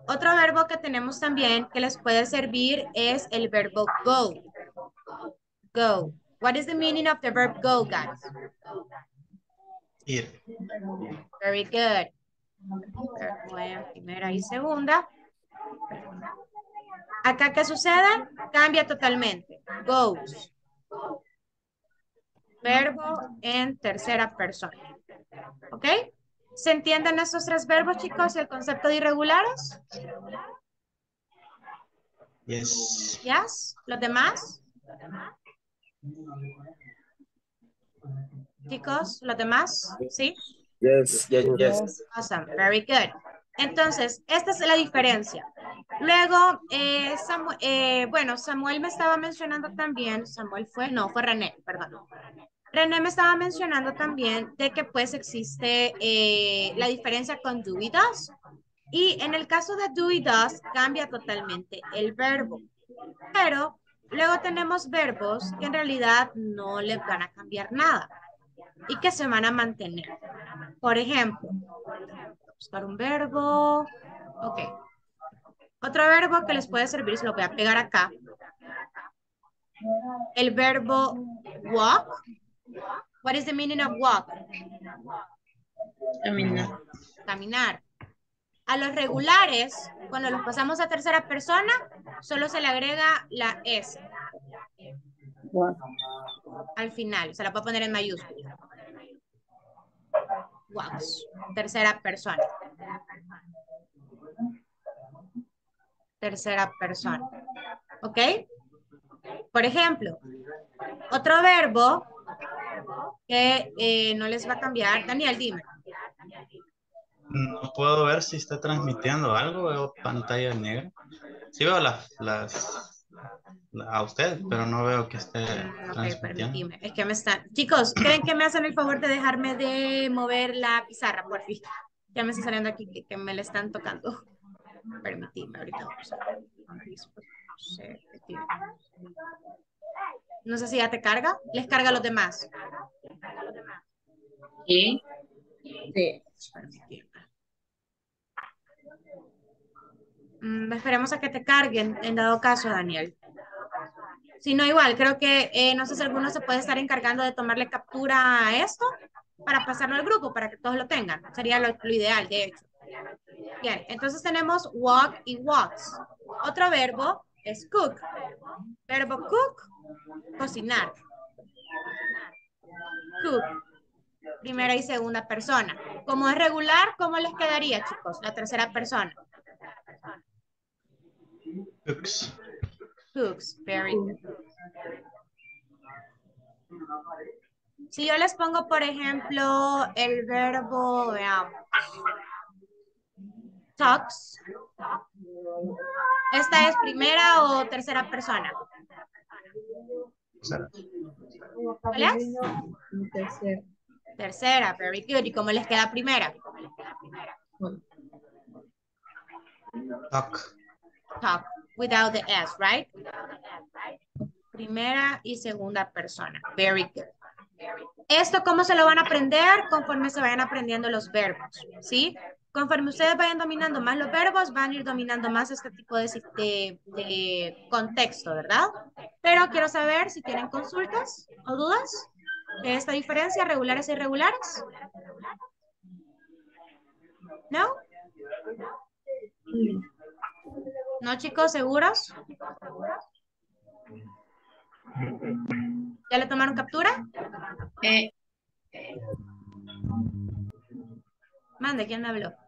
Otro verbo que tenemos también que les puede servir es el verbo go. Go. What is the meaning of the verb go, guys? Ir. Very good. Primera y segunda. Acá, ¿qué sucede? Cambia totalmente. Goes. Verbo en tercera persona. ¿Ok? ¿Se entienden estos tres verbos, chicos, y el concepto de irregulares? Yes. ¿Yes? ¿Los demás? Chicos, ¿los demás? ¿Sí? Yes, yes, yes. Awesome, very good. Entonces, esta es la diferencia. Luego, eh, eh, bueno, Samuel me estaba mencionando también, Samuel fue, no, fue René, perdón. René me estaba mencionando también de que pues existe eh, la diferencia con do y does. Y en el caso de do y does cambia totalmente el verbo. Pero luego tenemos verbos que en realidad no les van a cambiar nada y que se van a mantener. Por ejemplo, buscar un verbo. Ok. Otro verbo que les puede servir, se lo voy a pegar acá. El verbo walk. What is the meaning of walk? Caminar. Caminar. A los regulares, cuando los pasamos a tercera persona, solo se le agrega la S al final. Se la puedo poner en mayúscula. Walks. Tercera persona. Tercera persona. ¿Ok? Por ejemplo, otro verbo que eh, no les va a cambiar. Daniel, dime. No puedo ver si está transmitiendo algo, veo pantalla negra. Sí veo las, las, la- a usted, pero no veo que esté Ok, transmitiendo. permitime. Es que me están... Chicos, ¿creen que me hacen el favor de dejarme de mover la pizarra, por fin? Ya me está saliendo aquí que, que me la están tocando. Permitime, ahorita vamos a ver. No sé si ya te carga. Les carga a los demás. Sí. Sí. Mm, esperemos a que te carguen, en dado caso, Daniel. Si no, igual, creo que, eh, no sé si alguno se puede estar encargando de tomarle captura a esto para pasarlo al grupo, para que todos lo tengan. Sería lo, lo ideal, de hecho. Bien, entonces tenemos walk y walks. Otro verbo es cook. Verbo cook, cocinar. Cook. Primera y segunda persona. Como es regular, ¿cómo les quedaría, chicos? La tercera persona. Cooks. Cooks, very good. Si yo les pongo, por ejemplo, el verbo, veamos, talks, ¿esta es primera o tercera persona? ¿Cuál es? Tercera. Tercera, very good. ¿Y cómo les queda primera? Talk. Talk, without the S, right? Primera y segunda persona. Very good. Esto, ¿cómo se lo van a aprender? Conforme se vayan aprendiendo los verbos, ¿sí? Conforme ustedes vayan dominando más los verbos, van a ir dominando más este tipo de, de, de contexto, ¿verdad? Pero quiero saber si tienen consultas o dudas de esta diferencia, regulares e irregulares. ¿No? ¿No, chicos? ¿Seguros? ¿Ya le tomaron captura? Eh, Mande, ¿quién habló?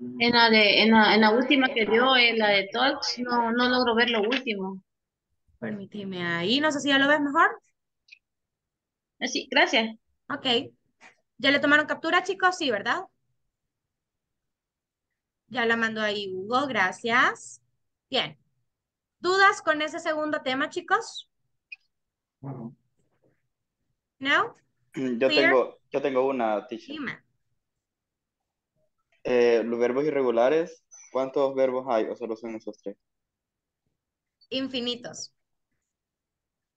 En, la de, en, la, en la última que dio, en la de Talks, no, no logro ver lo último. Permíteme ahí, no sé si ya lo ves mejor. Eh, Sí, gracias. Ok. ¿Ya le tomaron captura, chicos? Sí, ¿verdad? Ya la mando ahí, Hugo, gracias. Bien. ¿Dudas con ese segundo tema, chicos? ¿No? Yo Clear? tengo, yo tengo una, teacher. Dime. Eh, los verbos irregulares, ¿cuántos verbos hay o solo son esos tres? Infinitos.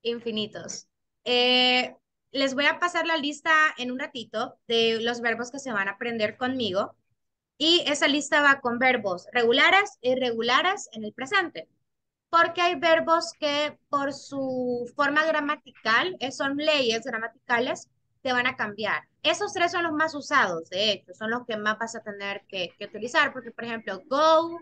Infinitos. Eh, les voy a pasar la lista en un ratito de los verbos que se van a aprender conmigo. Y esa lista va con verbos regulares e irregulares en el presente. Porque hay verbos que por su forma gramatical, eh, son leyes gramaticales, te van a cambiar. Esos tres son los más usados, de hecho, son los que más vas a tener que, que utilizar. Porque, por ejemplo, go,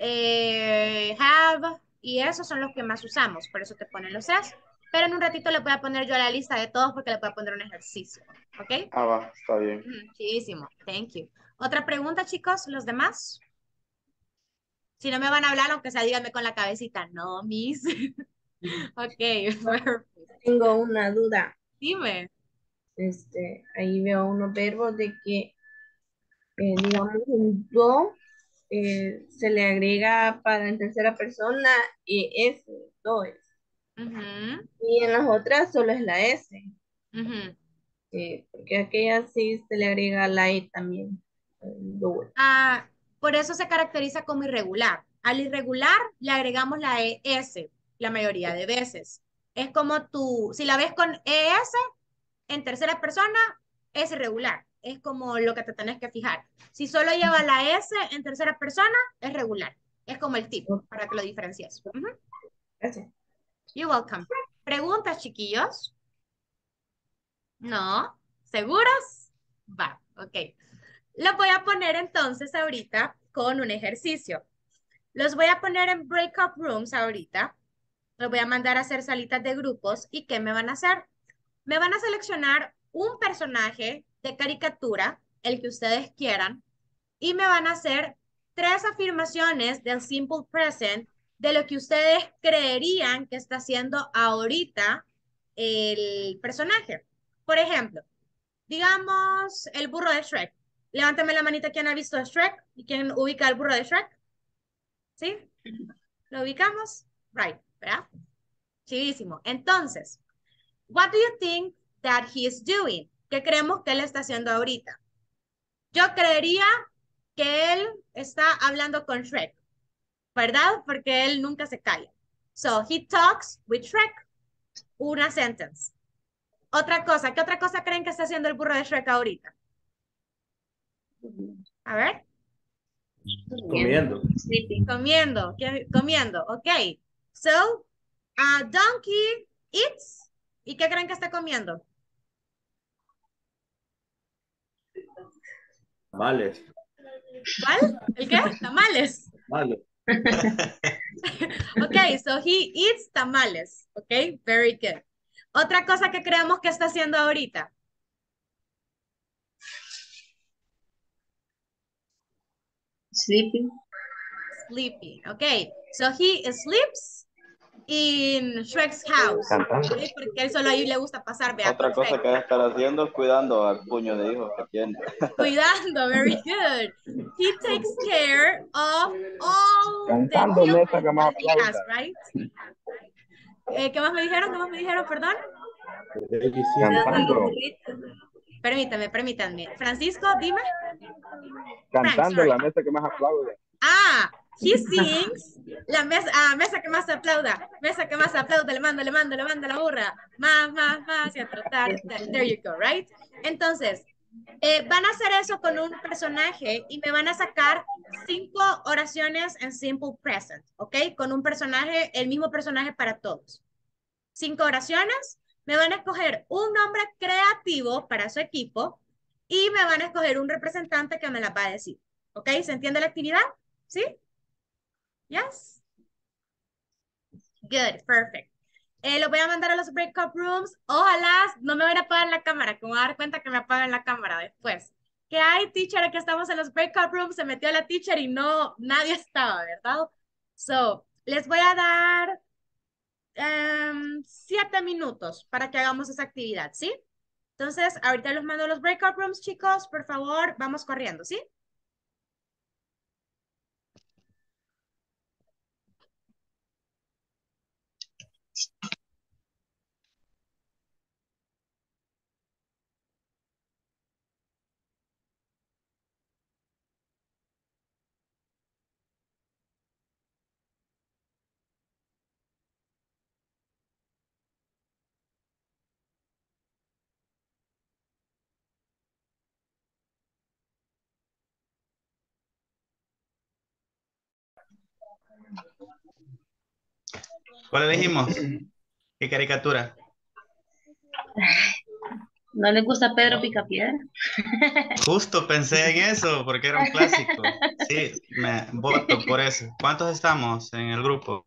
eh, have, y esos son los que más usamos, por eso te ponen los tres. Pero en un ratito le voy a poner yo la lista de todos porque le voy a poner un ejercicio, ¿ok? Ah, va, está bien. Ujú, Muchísimo, thank you. ¿Otra pregunta, chicos? ¿Los demás? Si no me van a hablar, aunque sea díganme con la cabecita. No, miss. (laughs) ok, (laughs) perfect. Tengo una duda. Dime. Este, ahí veo unos verbos de que, eh, digamos, un do eh, se le agrega para en tercera persona ES, do es. Y en las otras solo es la S. eh, porque aquella sí se le agrega la E también. do. Ah, por eso se caracteriza como irregular. Al irregular le agregamos la ES la mayoría de veces. Es como tú, si la ves con ES en tercera persona, es irregular. Es como lo que te tenés que fijar. Si solo lleva la S en tercera persona, es regular. Es como el tipo, para que lo diferencies. Ujú. Gracias. You're welcome. ¿Preguntas, chiquillos? ¿No? ¿Seguros? Va, ok. Los voy a poner entonces ahorita con un ejercicio. Los voy a poner en breakout rooms ahorita. Los voy a mandar a hacer salitas de grupos. ¿Y qué me van a hacer? Me van a seleccionar un personaje de caricatura, el que ustedes quieran, y me van a hacer tres afirmaciones del simple present de lo que ustedes creerían que está haciendo ahorita el personaje. Por ejemplo, digamos el burro de Shrek. Levántame la manita quien ha visto a Shrek y quien ubica al burro de Shrek. ¿Sí? ¿Lo ubicamos? Right, ¿verdad? Chidísimo. Entonces, what do you think that he is doing? ¿Qué creemos que él está haciendo ahorita? Yo creería que él está hablando con Shrek, ¿verdad? Porque él nunca se calla. So, he talks with Shrek. Una sentence. Otra cosa, ¿qué otra cosa creen que está haciendo el burro de Shrek ahorita? A ver. Comiendo. Comiendo, ¿qué- comiendo, ok. So, a donkey eats. ¿Y qué creen que está comiendo? Tamales. ¿Cuál? ¿El qué? Tamales. Tamales. (laughs) Ok, so he eats tamales. Ok, very good. Otra cosa que creemos que está haciendo ahorita. Sleeping. Sleeping. Ok, so he sleeps in Shrek's house. Cantando. ok, Porque él solo ahí le gusta pasar, vea, Otra cosa Shrek. que debe estar haciendo es cuidando al puño de hijos que tiene. (laughs) Cuidando, very good. He takes care of all the Cantando, neta, que that he has, right? Eh, ¿Qué más me dijeron? ¿Qué más me dijeron? Perdón. Cantando, Permítame, permítanme. Francisco, dime. cantando sorry. la mesa que más aplaude. Ah, he (laughs) sings. La mesa, ah, mesa que más aplauda. Mesa que más aplauda. Le mando, le mando, le mando la burra. Más, más, más. Y a tratar. There you go, right? Entonces, eh, van a hacer eso con un personaje y me van a sacar cinco oraciones en simple present, ¿ok? Con un personaje, el mismo personaje para todos. Cinco oraciones. Me van a escoger un nombre creativo para su equipo y me van a escoger un representante que me la va a decir. ¿Ok? ¿Se entiende la actividad? ¿Sí? Yes? Good, perfect. Eh, lo voy a mandar a los breakout rooms. Ojalá no me van a apagar la cámara, que me voy a dar cuenta que me apagan la cámara después. Que hay, teacher, que estamos en los breakout rooms, se metió la teacher y no, nadie estaba, ¿verdad? So, les voy a dar em, siete minutos para que hagamos esa actividad, ¿sí? Entonces, ahorita los mando a los breakout rooms, chicos. Por favor, vamos corriendo, ¿sí? ¿Cuál elegimos? ¿Qué caricatura? ¿No le gusta Pedro Picapiedra? Justo pensé en eso, porque era un clásico. Sí, me voto por eso. ¿Cuántos estamos en el grupo?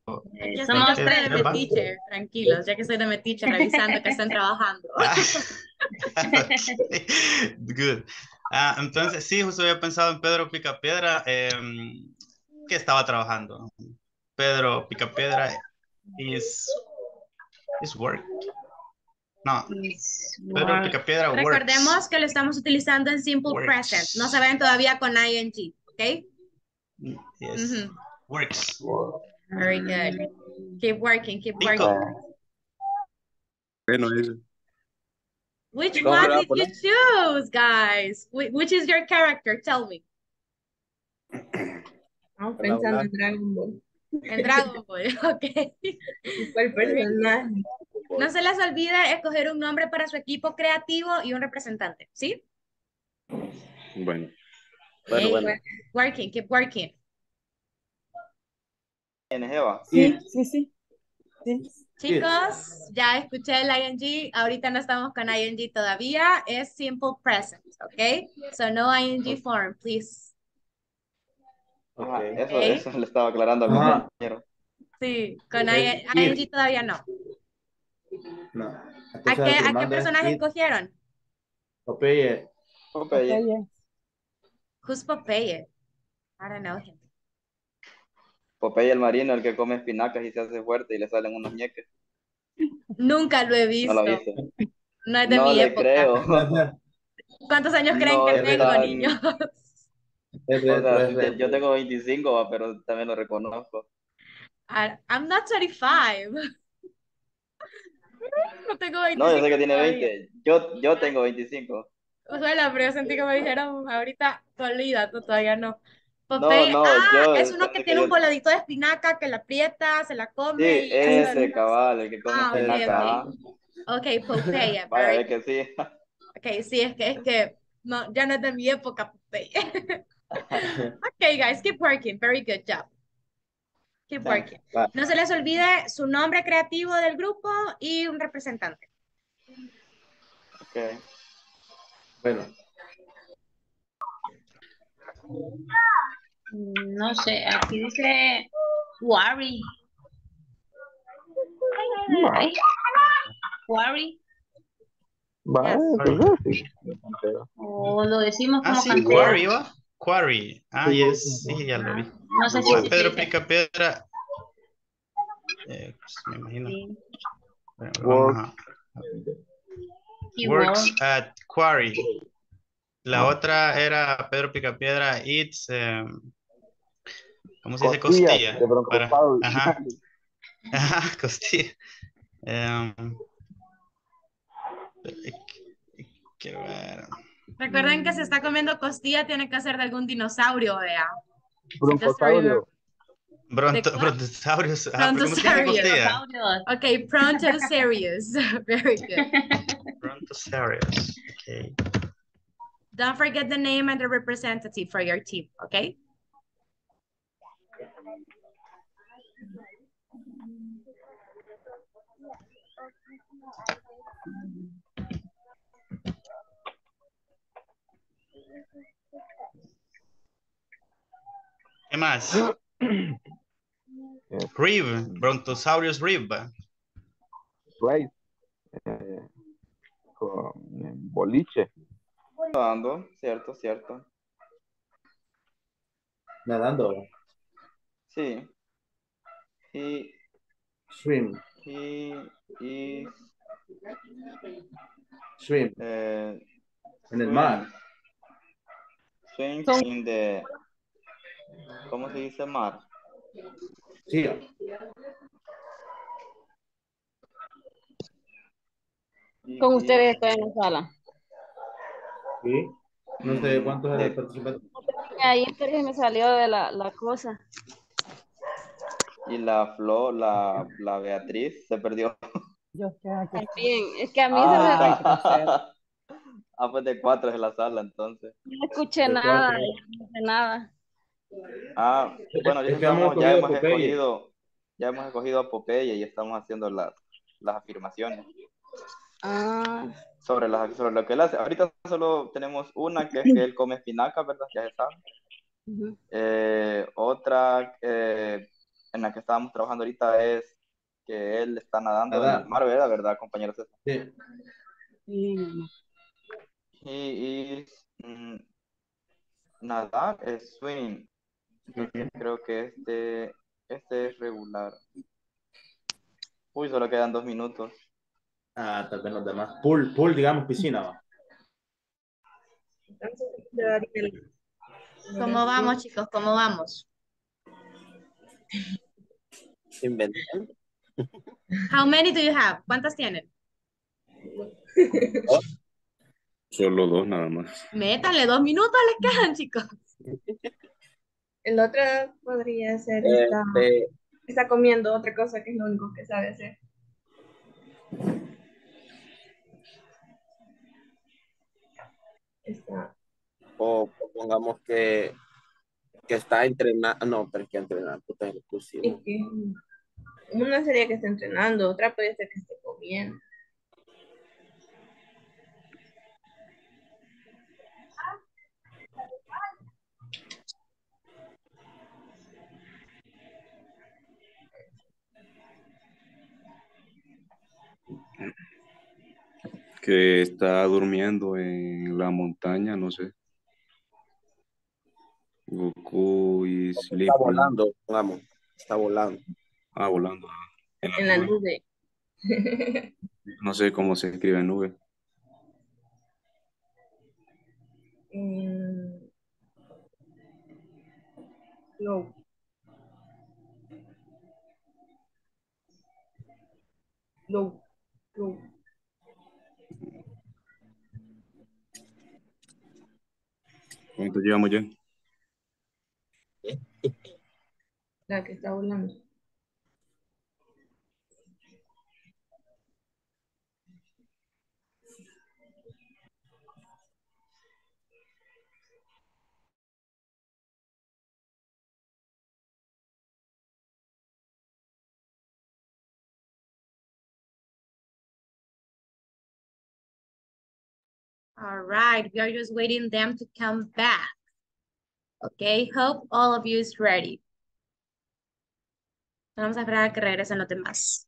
Ya somos de tres. mi teacher, tranquilos, ya que soy de mi teacher (laughs) revisando que estén trabajando. (laughs) Good. Ah, entonces, sí, justo había pensado en Pedro Picapiedra, em, que estaba trabajando. Pedro Picapiedra is, is work. No, Pedro Picapiedra works. Recordemos que lo estamos utilizando en simple Works. present. No se ven todavía con ing, ¿ok? Yes, works. Very good. Keep working, keep working. Bueno. Which ¿Cómo one did you choose, guys? Wh- Which is your character? Tell me. (coughs) Estamos pensando en Dragon Ball. En Dragon Ball, (laughs) ok. (laughs) ¿Cuál personaje? No se les olvide escoger un nombre para su equipo creativo y un representante, ¿sí? Bueno. Hey, bueno. Working, keep working. ¿Tienes, Eva? Sí, sí, sí. sí. Chicos, ya escuché el ing, ahorita no estamos con ing todavía, es simple present, ¿ok? So no ing form, please. Ajá, eso, Ok. eso le estaba aclarando a mi Ajá. compañero. Sí, con Ok, ing, todavía no. No. ¿A qué, a qué personaje escogieron? Popeye. Popeye. Popeye. Who's Popeye? I don't know him. Popeye el marino, el que come espinacas y se hace fuerte y le salen unos ñeques. Nunca lo he No visto. lo viste. No es de No mi le época. creo. (laughs) ¿Cuántos años creen No que tengo, niños? Es O retro, sea, es yo- yo tengo 25, va, pero también lo reconozco. I- I'm not 35. (laughs) No tengo 25 No, yo sé que tiene todavía. 20. Yo, yo tengo 25. Ojalá, pero yo sentí que me dijeron ahorita, olvida, tú todavía no. Popeye, no, ah, yo es uno que tiene un yo- voladito de espinaca que la aprieta, se la Sí, come y eso. ese cabal, el que come Ah, espinaca. ajá. ok. Ok, Popeye, (laughs) Vaya, es que sí. Ok, sí, es que, es que, no, ya no es de mi época, Popeye. (laughs) Ok, guys, keep working. Very good job. Keep working. No se les olvide su nombre creativo del grupo y un representante. Ok. Bueno, No sé, aquí dice Worry. Worry. Va, entonces sí. O lo decimos Ah, como sí, cantera. Quarry, ¿va? Quarry. Ah, yes, sí, ya lo vi. No sé si Ah, Pedro dice. Picapiedra. Eh, pues, me imagino. Sí. Bueno, Works work. at Quarry. La otra era Pedro Picapiedra Eats. eh, ¿Cómo se dice? Costilla. de. Para- Ajá. Ajá, (laughs) costilla. Em, quiero ver. Recuerden que si está comiendo costilla, tiene que ser de algún dinosaurio, vea. Brontosaurio. Bronto, brontosaurios. Ah, ¿cómo se? Ok, Brontosaurus. (laughs) Very good. Brontosaurus. Okay. Don't forget the name and the representative for your team, okay? ¿Qué más? (clears throat) Rib, Brontosaurus rib. Right. Eh, con boliche. Nadando, cierto, cierto. Nadando. Sí. He, Swim. he is Swim. eh, En el mar. swim in the ¿cómo se dice mar? Sí. Con ustedes estoy en la sala. Sí. No sé cuántos eran participantes. Ahí entonces me salió de la, la cosa. Y la Flo, la, la Beatriz se perdió. Yo estoy aquí. También, es que a mí se me... Ah, (laughs) ah, pues de cuatro es la sala entonces. No escuché De nada, cuatro. no sé nada. Ah, bueno, ya, estamos- ya escogido hemos escogido, ya hemos escogido a Popeye y estamos haciendo las, las afirmaciones Ah, sobre, las, sobre lo que él hace. Ahorita solo tenemos una que es que él come espinaca, ¿verdad? Ya se sabe. Eh, otra eh, en la que estábamos trabajando ahorita es que él está nadando en Nadar. el mar, ¿verdad? ¿Verdad, compañero César? Sí. Y, y, mm, nadar es swimming. Creo que este, este es regular. Uy, solo quedan dos minutos. Ah, tal vez los demás. Pool, pool, digamos, piscina. va. ¿Cómo vamos, chicos? ¿Cómo vamos? Inventando. How many do you have? ¿Cuántas tienen? (laughs) Solo dos nada más. Métanle, dos minutos les quedan, chicos. (laughs) El otro podría ser, está, Este, está comiendo otra cosa que es lo único que sabe hacer. Está, o pongamos que, que está entrenando. No, pero es que entrenar, puta, es exclusivo. una sería que esté entrenando, otra puede ser que esté comiendo. Que está durmiendo en la montaña, no sé. Goku y Está sleeping. volando, pongamos. Está volando. Ah, volando. ah, En la En la nube. nube. (laughs) No sé cómo se escribe en nube. Mm. Flow. ¿Cuánto llevamos ya? La que está volando. All right, we are just waiting them to come back. Okay, hope all of you is ready. Vamos a esperar que regresen los demás.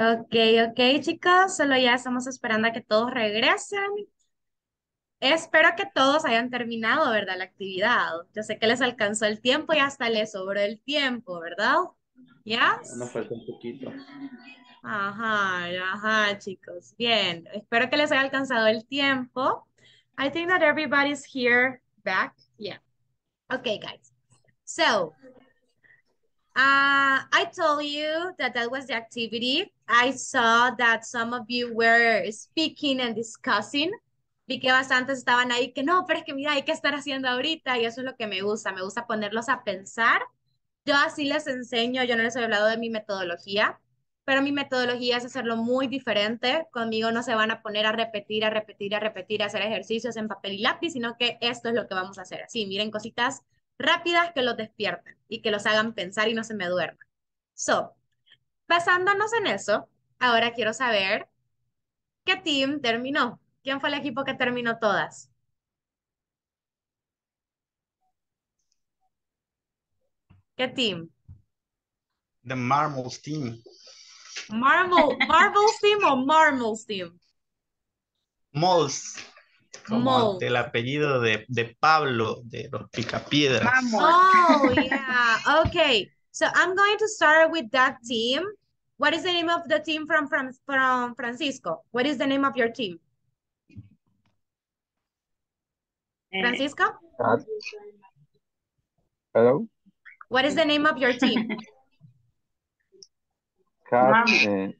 Ok, ok, chicos, solo ya estamos esperando a que todos regresen. Espero que todos hayan terminado, ¿verdad? La actividad. Yo sé que les alcanzó el tiempo y hasta les sobró el tiempo, ¿verdad? ¿Yes? Nos falta un poquito. Ajá, ajá, chicos. Bien, espero que les haya alcanzado el tiempo. I think that everybody's here back. Yeah. Okay, guys. So, uh, I told you that that was the activity. I saw that some of you were speaking and discussing. Vi que bastantes estaban ahí que no, pero es que mira, hay que estar haciendo ahorita y eso es lo que me gusta. Me gusta ponerlos a pensar. Yo así les enseño, yo no les he hablado de mi metodología, pero mi metodología es hacerlo muy diferente. Conmigo no se van a poner a repetir, a repetir, a repetir, a hacer ejercicios en papel y lápiz, sino que esto es lo que vamos a hacer. Así, miren cositas rápidas que los despierten y que los hagan pensar y no se me duerman. So, basándonos en eso, ahora quiero saber qué team terminó. ¿Quién fue el equipo que terminó todas? ¿Qué team? The Marbles team. Marvel, Marvel's team o Marvel's team? Moles. Como del apellido de, de Pablo, de los Picapiedras. Oh, (laughs) yeah. Okay. So I'm going to start with that team. What is the name of the team from, from, from Francisco? What is the name of your team? Eh, Francisco? Cat. Hello? What is the name of your team? (laughs) Cat. Eh.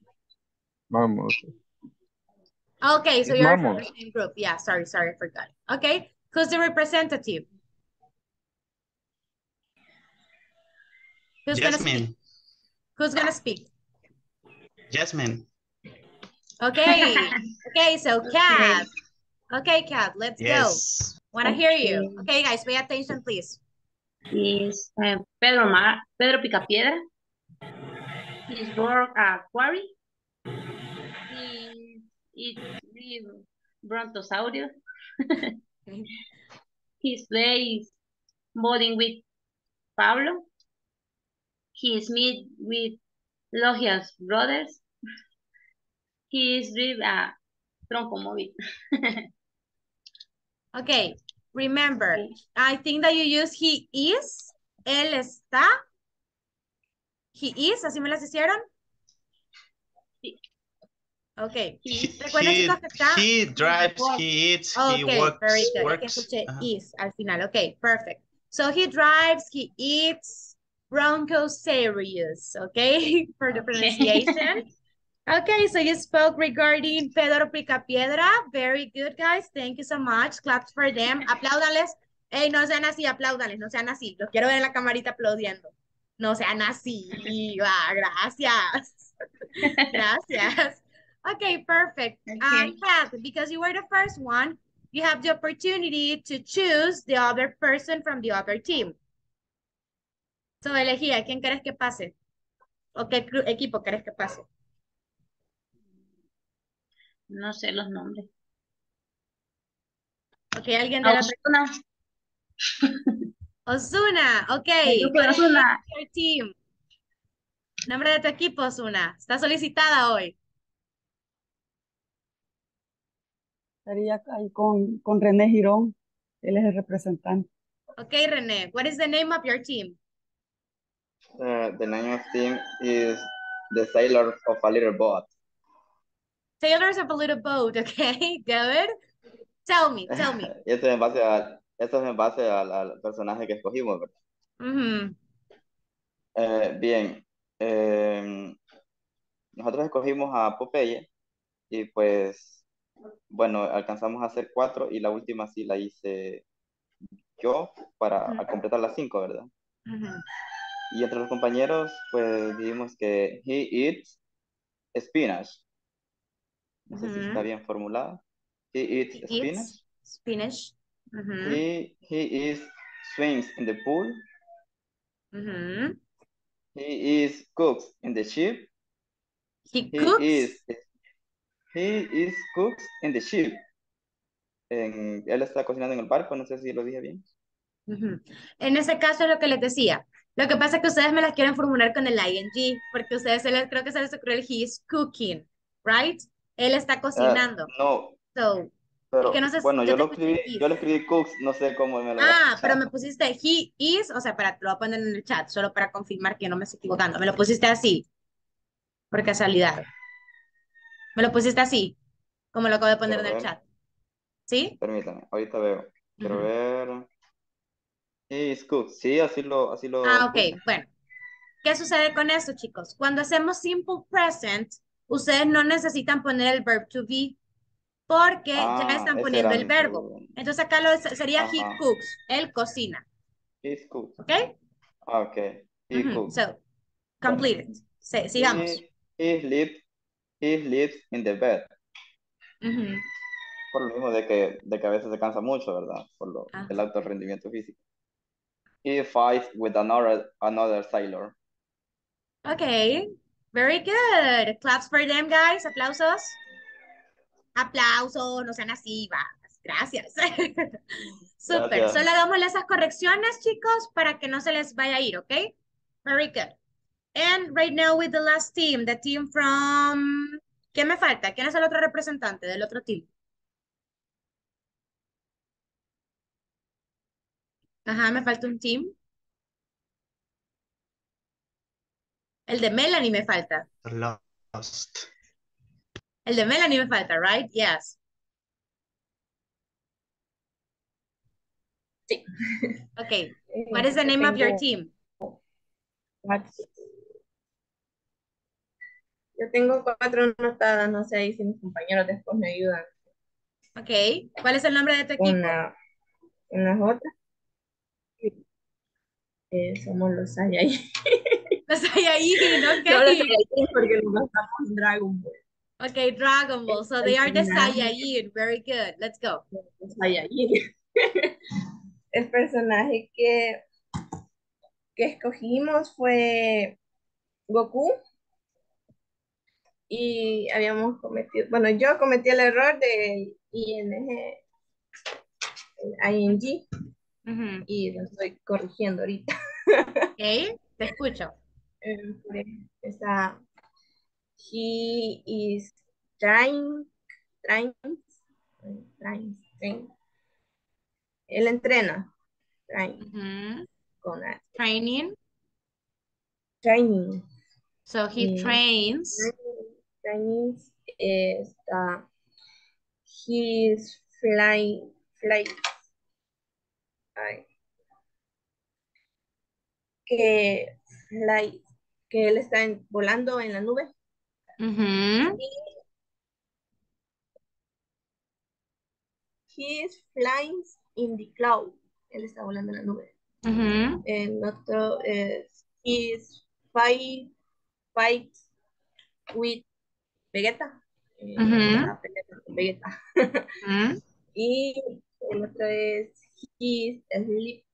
Okay, so It's you're from the Marmot. same group. Yeah, sorry, sorry, I forgot. Okay, who's the representative? Who's gonna speak? Jasmine. Who's gonna speak? Jasmine. (laughs) Okay, okay, so Kat. Okay, Kat, let's go. Yes. Wanna hear you. Okay. Okay, guys, pay attention, please. is eh, Pedro Mar Pedro Picapiedra. He's work at quarry. The brontosaurus. (laughs) He plays bowling with Pablo. He is meet with Logia's brothers. He is drive a tronco móvil. (laughs) Okay, remember, Okay. I think that you use he is, él está, he is, ¿así me las hicieron? Okay, He, recuerden He, chicos que está. he drives, works. he eats, he Okay, works. very good. Works. escuché Ajá. is al final. Okay, perfect. So he drives, he eats Bronchosaurus, okay, (laughs) for the Okay. pronunciation. Okay, so you spoke regarding Pedro Picapiedra. Very good, guys. Thank you so much. Claps for them. Apláudanles. Ey, no sean así, apláudanles, no sean así. Los quiero ver en la camarita aplaudiendo. No sean así. Va, (laughs) gracias. (laughs) Gracias. Okay, perfect. Um. Kat, because you were the first one, you have the opportunity to choose the other person from the other team. So, elegí a quién querés que pase. ¿O qué equipo querés que pase? No sé los nombres. Ok, alguien de la... Osuna, (laughs) Osuna, ok. Osuna. your team? Nombre de tu equipo, Osuna. Está solicitada hoy. Estaría ahí con, con René Girón, él es el representante. Ok, René. What is the name of your team? Uh, the name of team is the Sailors of a Little Boat. Sailors of a Little Boat, okay, (laughs) good. Tell me, tell me. (laughs) Y esto es en base a, esto es en base al, al personaje que escogimos, ¿verdad? Ujú, Eh, bien, eh, nosotros escogimos a Popeye y pues, bueno, alcanzamos a hacer cuatro y la última sí la hice yo para completar las cinco, ¿verdad? Y entre los compañeros, pues dijimos que he eats spinach. No sé si está bien formulado. He eats He spinach. eats spinach. He, he is swims in the pool. He is cooks in the ship. He He cooks. is he is cooks in the ship. En- él está cocinando en el barco, no sé si lo dije bien. En ese caso es lo que les decía. Lo que pasa es que ustedes me las quieren formular con el ing, porque ustedes se les, creo que se les ocurrió el he is cooking, right? Él está Ah, cocinando. no, So, pero que no sé, bueno, yo lo escribí, is. yo le escribí cooks, no sé cómo me lo Ah, pero me pusiste he is, o sea, para, lo voy a poner en el chat, solo para confirmar que no me estoy equivocando. Me lo pusiste así, por casualidad. Me lo pusiste así, como lo acabo de poner en el ver. chat. ¿Sí? Permítame, ahorita veo. Quiero Ujú. ver. Is cooked. Sí, así lo, así lo Ah, ok, bueno. ¿Qué sucede con esto, chicos? Cuando hacemos simple present, ustedes no necesitan poner el verb to be porque ya Ah, están esa poniendo el verbo. Entonces acá lo, sería he cooks, él cocina, Is cooked. ¿ok? Ah, ok. He cooked. So, Bueno, complete it. Se- sigamos. he, he sleeps, he sleeps in the bed. Ujú, Por lo mismo de que, de que a veces se cansa mucho, ¿verdad? Por lo, Ah. el alto rendimiento físico. He fights with another, another sailor. Ok, very good. Claps for them, guys. Aplausos. Aplausos, no sean así, va. Gracias. (laughs) Super. Gracias. Solo hagámosle esas correcciones, chicos, para que no se les vaya a ir, ¿ok? Very good. And right now with the last team, the team from... ¿Qué me falta? ¿Quién es el otro representante del otro team? Ajá, me falta un team. El de Melanie me falta. Lost. El de Melanie me falta, right? Yes. Sí. Okay. (laughs) What is the name of your team? cuatro. Yo tengo cuatro anotadas, no sé ahí si mis compañeros después me ayudan Okay. ¿Cuál es el nombre de tu equipo? con las otras. Eh, somos los Saiyajin. (laughs) Los Saiyajin, No los. Saiyajin porque nos estamos en Dragon Ball. Okay, Dragon Ball. So they are the Saiyajin. Very good. Let's go. los Saiyajin. (laughs) El personaje que, que escogimos fue Goku. Y habíamos cometido, bueno, yo cometí el error del ING, el ING, y lo estoy corrigiendo ahorita. Okay. Te escucho. Eh, Está, he is trying, trying, trying, trying. Él entrena, trying, con Training. training. So he trains. Chinese está he is flying fly. Ay, que fly que él está en- volando en la nube. Ujú. he is flying in the cloud. Él está volando en la nube. Ujú. el otro es he is fight fight with Vegeta Eh, está peleando con Vegeta Ujú. (laughs) Y el otro es His Sleep.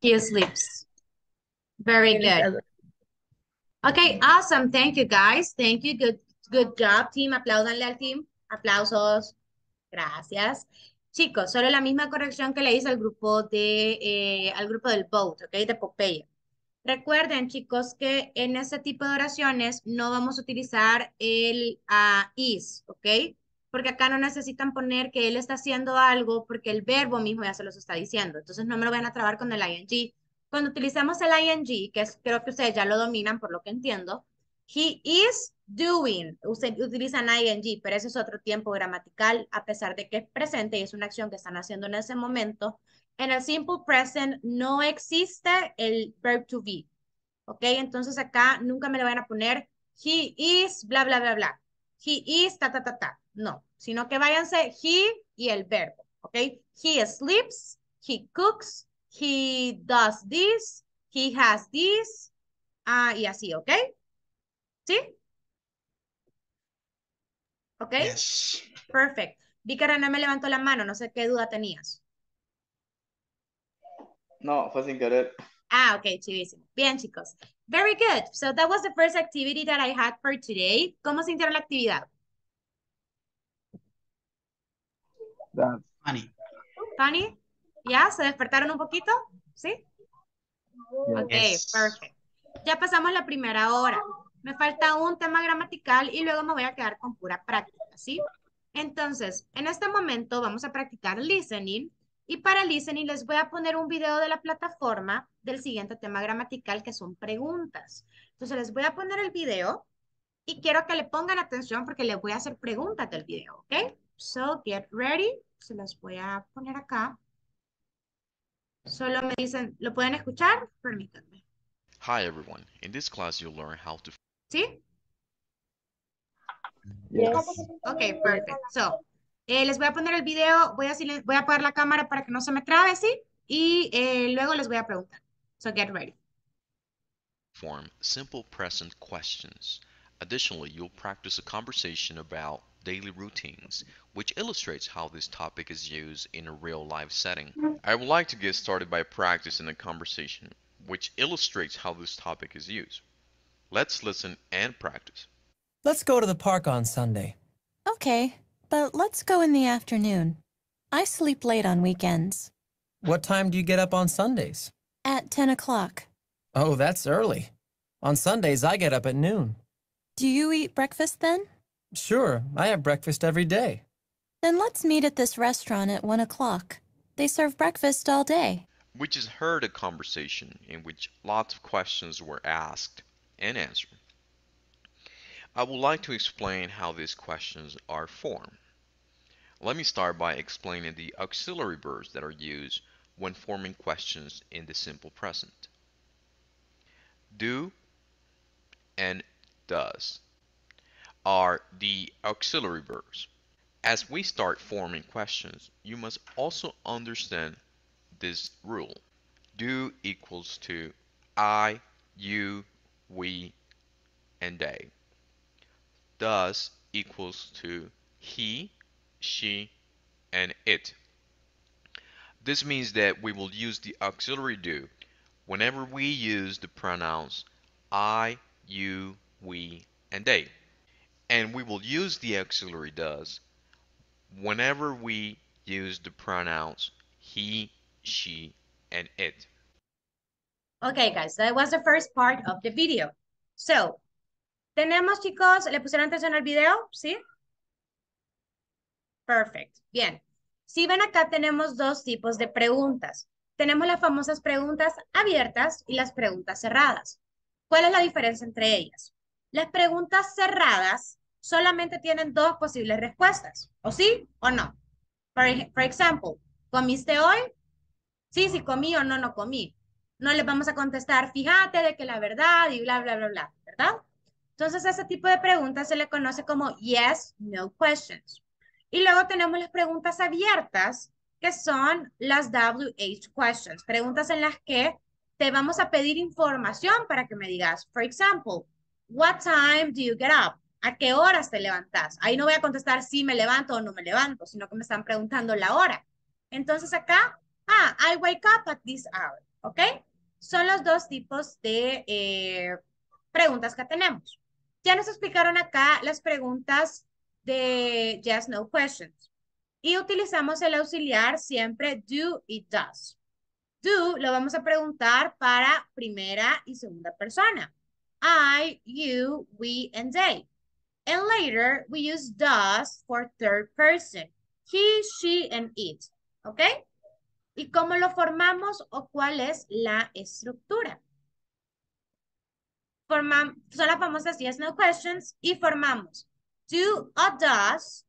He (laughs) sleeps. Very good. Okay, awesome. Thank you, guys. Thank you. Good, good job, team. Apláudanle al team. Aplausos. Gracias. Chicos, solo la misma corrección que le hice al grupo de, eh, al grupo del boat, ¿ok? De Popeye. Recuerden, chicos, que en este tipo de oraciones no vamos a utilizar el ah, is, ¿ok? Porque acá no necesitan poner que él está haciendo algo porque el verbo mismo ya se los está diciendo. Entonces no me lo van a trabar con el ing. Cuando utilizamos el ing, que es, creo que ustedes ya lo dominan por lo que entiendo, he is doing. Ustedes utilizan ing, pero ese es otro tiempo gramatical, a pesar de que es presente y es una acción que están haciendo en ese momento. En el simple present no existe el verb to be. ¿Ok? Entonces acá nunca me le van a poner he is bla, bla, bla, bla. He is ta, ta, ta, ta. No, sino que váyanse he y el verbo. ¿Ok? He sleeps, he cooks, he does this, he has this, ah, y así, ¿ok? ¿Sí? ¿Ok? Yes. Perfect. Vi que René me levantó la mano, no sé qué duda tenías. No, fue sin querer. Ah, ok, chivísimo. Bien, chicos. Very good. So that was the first activity that I had for today. ¿Cómo sintieron la actividad? That's Funny. Fanny? ¿Ya? ¿Se despertaron un poquito? ¿Sí? Ok, Yes. perfecto. Ya pasamos la primera hora. Me falta un tema gramatical y luego me voy a quedar con pura práctica, ¿sí? Entonces, en este momento vamos a practicar listening y para listening les voy a poner un video de la plataforma del siguiente tema gramatical que son preguntas. Entonces les voy a poner el video y quiero que le pongan atención porque les voy a hacer preguntas del video, ¿ok? So, get ready. Se las voy a poner acá. Solo me dicen, ¿lo pueden escuchar? Permítanme. Hi everyone. In this class you'll learn how to ¿Sí? Yes. Ok, perfecto. So, eh, les voy a poner el video, voy a, silen- voy a apagar la cámara para que no se me trabe, ¿sí? Y eh, luego les voy a preguntar. So, get ready. form simple present questions. Additionally, you'll practice a conversation about daily routines, which illustrates how this topic is used in a real life setting. I would like to get started by practicing a conversation, which illustrates how this topic is used. Let's listen and practice. Let's go to the park on Sunday. Okay, but let's go in the afternoon. I sleep late on weekends. What time do you get up on Sundays? At 10 o'clock. Oh, that's early. On Sundays, I get up at noon. Do you eat breakfast then? Sure, I have breakfast every day. Then let's meet at this restaurant at 1 o'clock. They serve breakfast all day. We just heard a conversation in which lots of questions were asked and answered. I would like to explain how these questions are formed. Let me start by explaining the auxiliary verbs that are used when forming questions in the simple present. Do and does are the auxiliary verbs. As we start forming questions, you must also understand this rule. Do equals to I, you, we, and they. Does equals to he, she, and it. This means that we will use the auxiliary do whenever we use the pronouns I, you, we, and they. And we will use the auxiliary does whenever we use the pronouns he, she, and it. Okay, guys, that was the first part of the video. So, tenemos, chicos, ¿le pusieron atención al video? ¿Sí? Perfect. Bien. Si ven acá tenemos dos tipos de preguntas. Tenemos las famosas preguntas abiertas y las preguntas cerradas. ¿Cuál es la diferencia entre ellas? Las preguntas cerradas solamente tienen dos posibles respuestas, o sí o no. Por, ej- por ejemplo, ¿comiste hoy? Sí, sí comí o no, no comí. No les vamos a contestar, fíjate de que la verdad y bla, bla, bla, bla, ¿verdad? Entonces, ese tipo de preguntas se le conoce como yes, no questions. Y luego tenemos las preguntas abiertas, que son las WH questions, preguntas en las que te vamos a pedir información para que me digas, for example, what time do you get up? ¿A qué horas te levantas? Ahí no voy a contestar si me levanto o no me levanto, sino que me están preguntando la hora. Entonces acá, ah, I wake up at this hour, ¿ok? Son los dos tipos de eh, preguntas que tenemos. Ya nos explicaron acá las preguntas de yes, no questions. Y utilizamos el auxiliar siempre do y does. Do lo vamos a preguntar para primera y segunda persona. I, you, we, and they. And later, we use does for third person. He, she, and it. ¿Ok? ¿Y cómo lo formamos o cuál es la estructura? Formam son las famosas yes, no questions y formamos do or does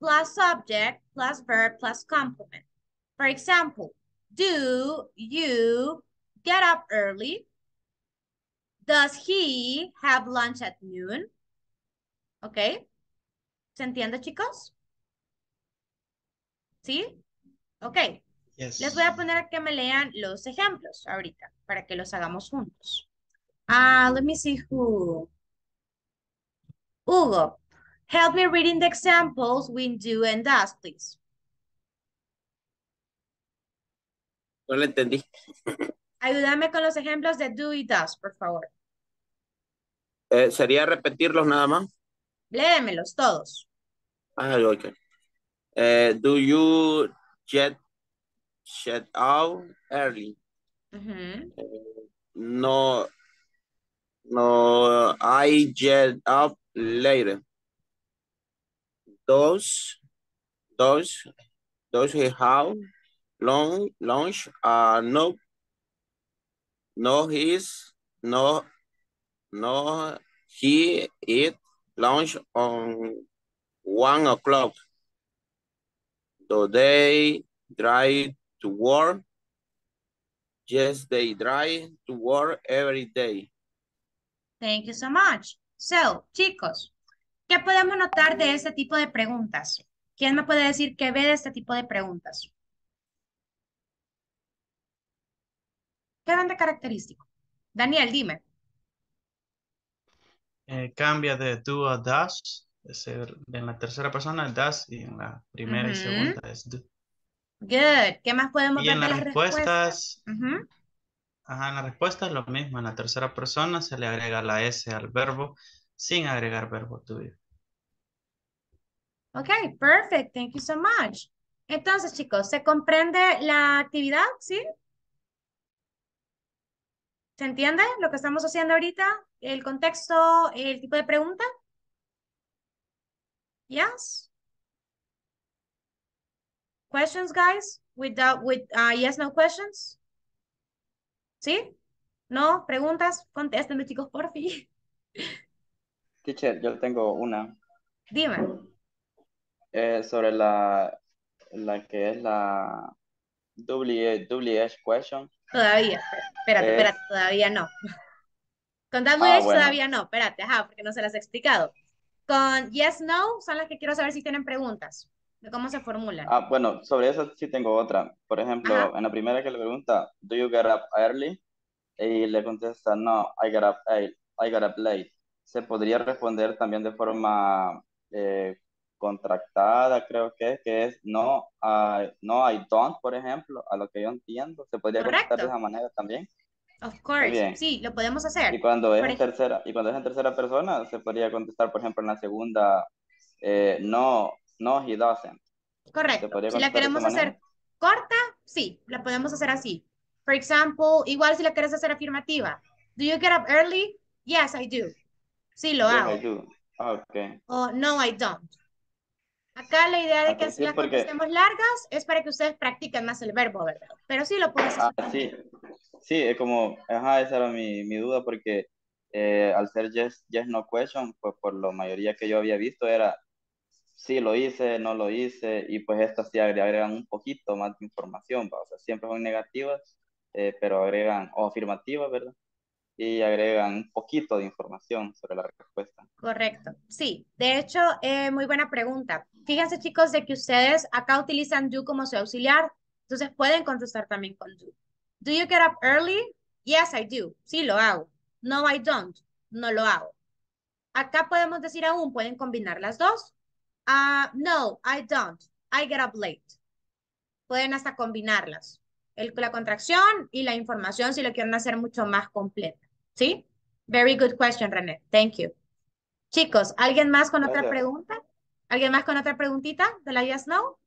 plus subject plus verb plus complement. For example, do you get up early? Does he have lunch at noon? ¿Ok? ¿Se entiende, chicos? ¿Sí? Ok. Yes. Les voy a poner a que me lean los ejemplos ahorita para que los hagamos juntos. Ah, let me see who. Hugo, help me reading the examples with do and does, please. No le entendí. Ayúdame con los ejemplos de do y does, por favor. Eh, ¿Sería repetirlos nada más? Léemelos todos. Ah, ok. Eh, do you get shut out early? Ujú. No, no, I get up later. Those, those, those who have long lunch are uh, no, no, he's, no, no, he eat lunch on one o'clock. Do they drive to work? Yes, they drive to work every day. Thank you so much. So, chicos, ¿qué podemos notar de este tipo de preguntas? ¿Quién me puede decir qué ve de este tipo de preguntas? ¿Qué ven de característico? Daniel, dime. Eh, cambia de do a does. En la tercera persona es does y en la primera y segunda es do. Good. ¿Qué más podemos Y ver en de las respuestas. Ajá, la respuesta es lo mismo. En la tercera persona se le agrega la S al verbo sin agregar verbo to be. Ok, perfect. Thank you so much. Entonces, chicos, ¿se comprende la actividad? ¿Sí? ¿Se entiende lo que estamos haciendo ahorita? ¿El contexto, el tipo de pregunta? Yes? Questions, guys? Without, with, uh, yes, no questions? ¿Sí? ¿No? ¿Preguntas? Contéstenme, chicos, por fin. (laughs) Teacher, yo tengo una Dime. eh, sobre la, la que es la WH, question. Todavía, espérate, Es- espérate, todavía no. Con WH Ah, bueno. todavía no, espérate, ajá, porque no se las he explicado. Con yes, no, son las que quiero saber si tienen preguntas, de cómo se formulan. Ah, bueno, sobre eso sí tengo otra. Por ejemplo, Ajá. en la primera que le pregunta, ¿Do you get up early? Y le contesta, no, I got up, late. I got up late. Se podría responder también de forma eh, contractada, creo que es, que es no, I- no, I don't, por ejemplo, a lo que yo entiendo. Se podría contestar de esa manera también. Of course, bien. sí, lo podemos hacer. Y cuando es Por en tercera, y cuando es en tercera persona, se podría contestar, por ejemplo, en la segunda, eh, no, no, he doesn't. Se Correcto. Si la queremos hacer corta, sí, la podemos hacer así. For example, igual si la quieres hacer afirmativa. Do you get up early? Yes, I do. Sí, lo Yes, hago. I do. Ah, ok. O no, I don't. Acá la idea de que sí, las porque- largas es para que ustedes practiquen más el verbo, ¿verdad? Pero sí lo puedes hacer. Ah, sí. Sí, es como, ajá, esa era mi, mi duda porque eh, al ser yes, yes, no question, pues por la mayoría que yo había visto era sí lo hice, no lo hice, y pues esto sí agre- agregan un poquito más de información, ¿va? o sea, siempre son negativas, eh, pero agregan, o afirmativas, ¿verdad? Y agregan un poquito de información sobre la respuesta. Correcto, sí. De hecho, eh, muy buena pregunta. Fíjense, chicos, de que ustedes acá utilizan do como su auxiliar, entonces pueden contestar también con do. Do you get up early? Yes, I do. Sí, lo hago. No, I don't. No lo hago. Acá podemos decir aún, pueden combinar las dos. Ah, no, I don't. I get up late. Pueden hasta combinarlas. El, la contracción y la información si lo quieren hacer mucho más completa. ¿Sí? Very good question, René. Thank you. Chicos, ¿alguien más con otra Gracias. pregunta? ¿Alguien más con otra preguntita de la yes, no?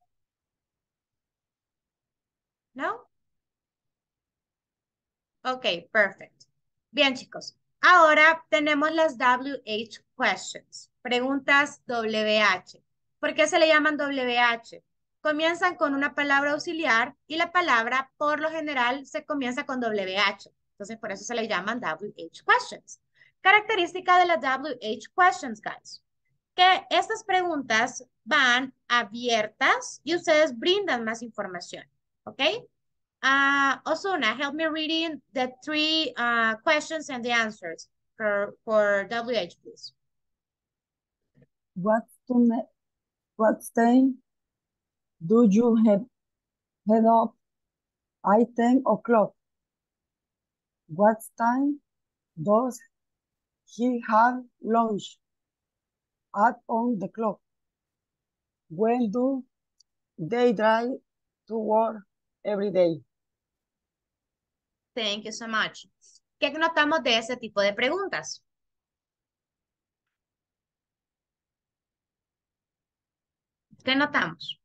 ¿No? Ok, perfect. Bien, chicos. Ahora tenemos las WH questions, preguntas WH. ¿Por qué se le llaman WH? Comienzan con una palabra auxiliar y la palabra por lo general se comienza con WH. Entonces, por eso se le llaman WH questions. Característica de las WH questions, guys. Que estas preguntas van abiertas y ustedes brindan más información. ¿Ok? Uh, Osuna, help me reading the three uh, questions and the answers for, for WH, please. What time, what time do you have head up? I 10 o'clock. What time does he have lunch? At on the clock. When do they drive to work every day? Thank you so much. ¿Qué notamos de ese tipo de preguntas? ¿Qué notamos?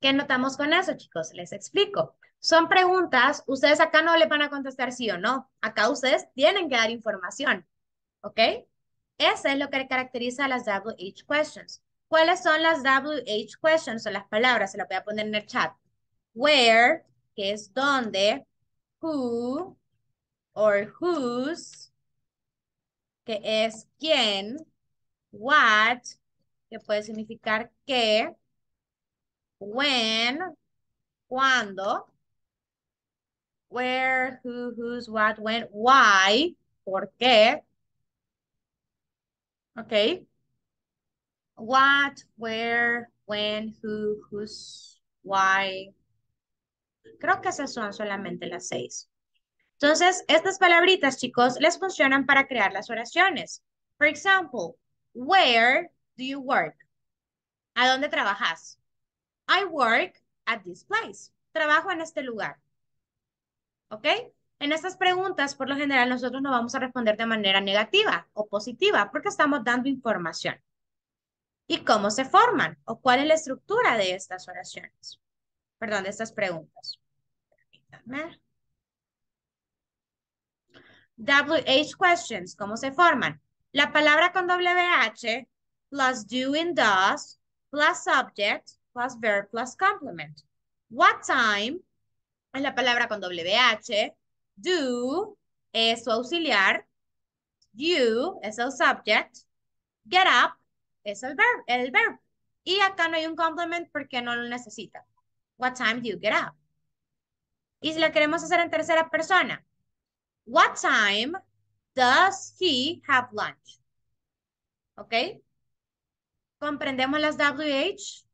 ¿Qué notamos con eso, chicos? Les explico. Son preguntas, ustedes acá no le van a contestar sí o no. Acá ustedes tienen que dar información. ¿Ok? Eso es lo que caracteriza las WH questions. ¿Cuáles son las WH questions? Son las palabras, se las voy a poner en el chat. Where, que es dónde, who, or whose, que es quién, what, que puede significar qué, when, cuándo, where, who, whose, what, when, why, por qué, ok, what, where, when, who, whose, why. Creo que esas son solamente las seis. Entonces, estas palabritas, chicos, les funcionan para crear las oraciones. For example, where do you work? ¿A dónde trabajas? I work at this place. Trabajo en este lugar. ¿Ok? En estas preguntas, por lo general, nosotros no vamos a responder de manera negativa o positiva porque estamos dando información. ¿Y cómo se forman? ¿O cuál es la estructura de estas oraciones? Perdón, de estas preguntas. Permítanme. WH questions, ¿cómo se forman? La palabra con WH plus do and does plus subject plus verb plus complement. What time es la palabra con WH. Do es su auxiliar. You es el subject. Get up es el verb, el verb. Y acá no hay un complement porque no lo necesita. What time do you get up? Y si la queremos hacer en tercera persona. What time does he have lunch? ¿Ok? ¿Comprendemos las WH?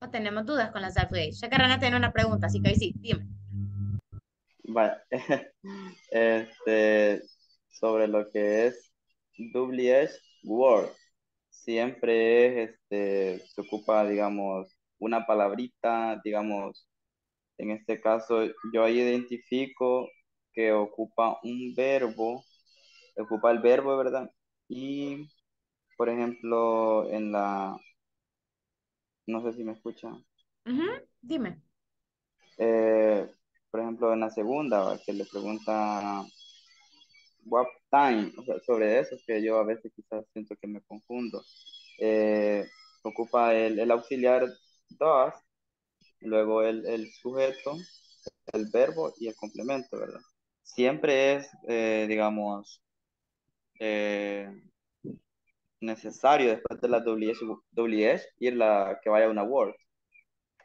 ¿O tenemos dudas con las WH? Ya que Rana tiene una pregunta, así que sí, dime. Vaya, (laughs) este, sobre lo que es WH word, siempre es, este, se ocupa, digamos, una palabrita, digamos, en este caso yo ahí identifico que ocupa un verbo, ocupa el verbo, ¿verdad? Y, por ejemplo, en la, no sé si me escucha. Ujú, Dime. Eh, por ejemplo, en la segunda, que le pregunta what time, o sea, sobre eso, que yo a veces quizás siento que me confundo. Eh, ocupa el, el auxiliar does, luego el, el sujeto, el verbo y el complemento, ¿verdad? Siempre es, eh, digamos, eh, necesario después de la WS, ir la que vaya una word.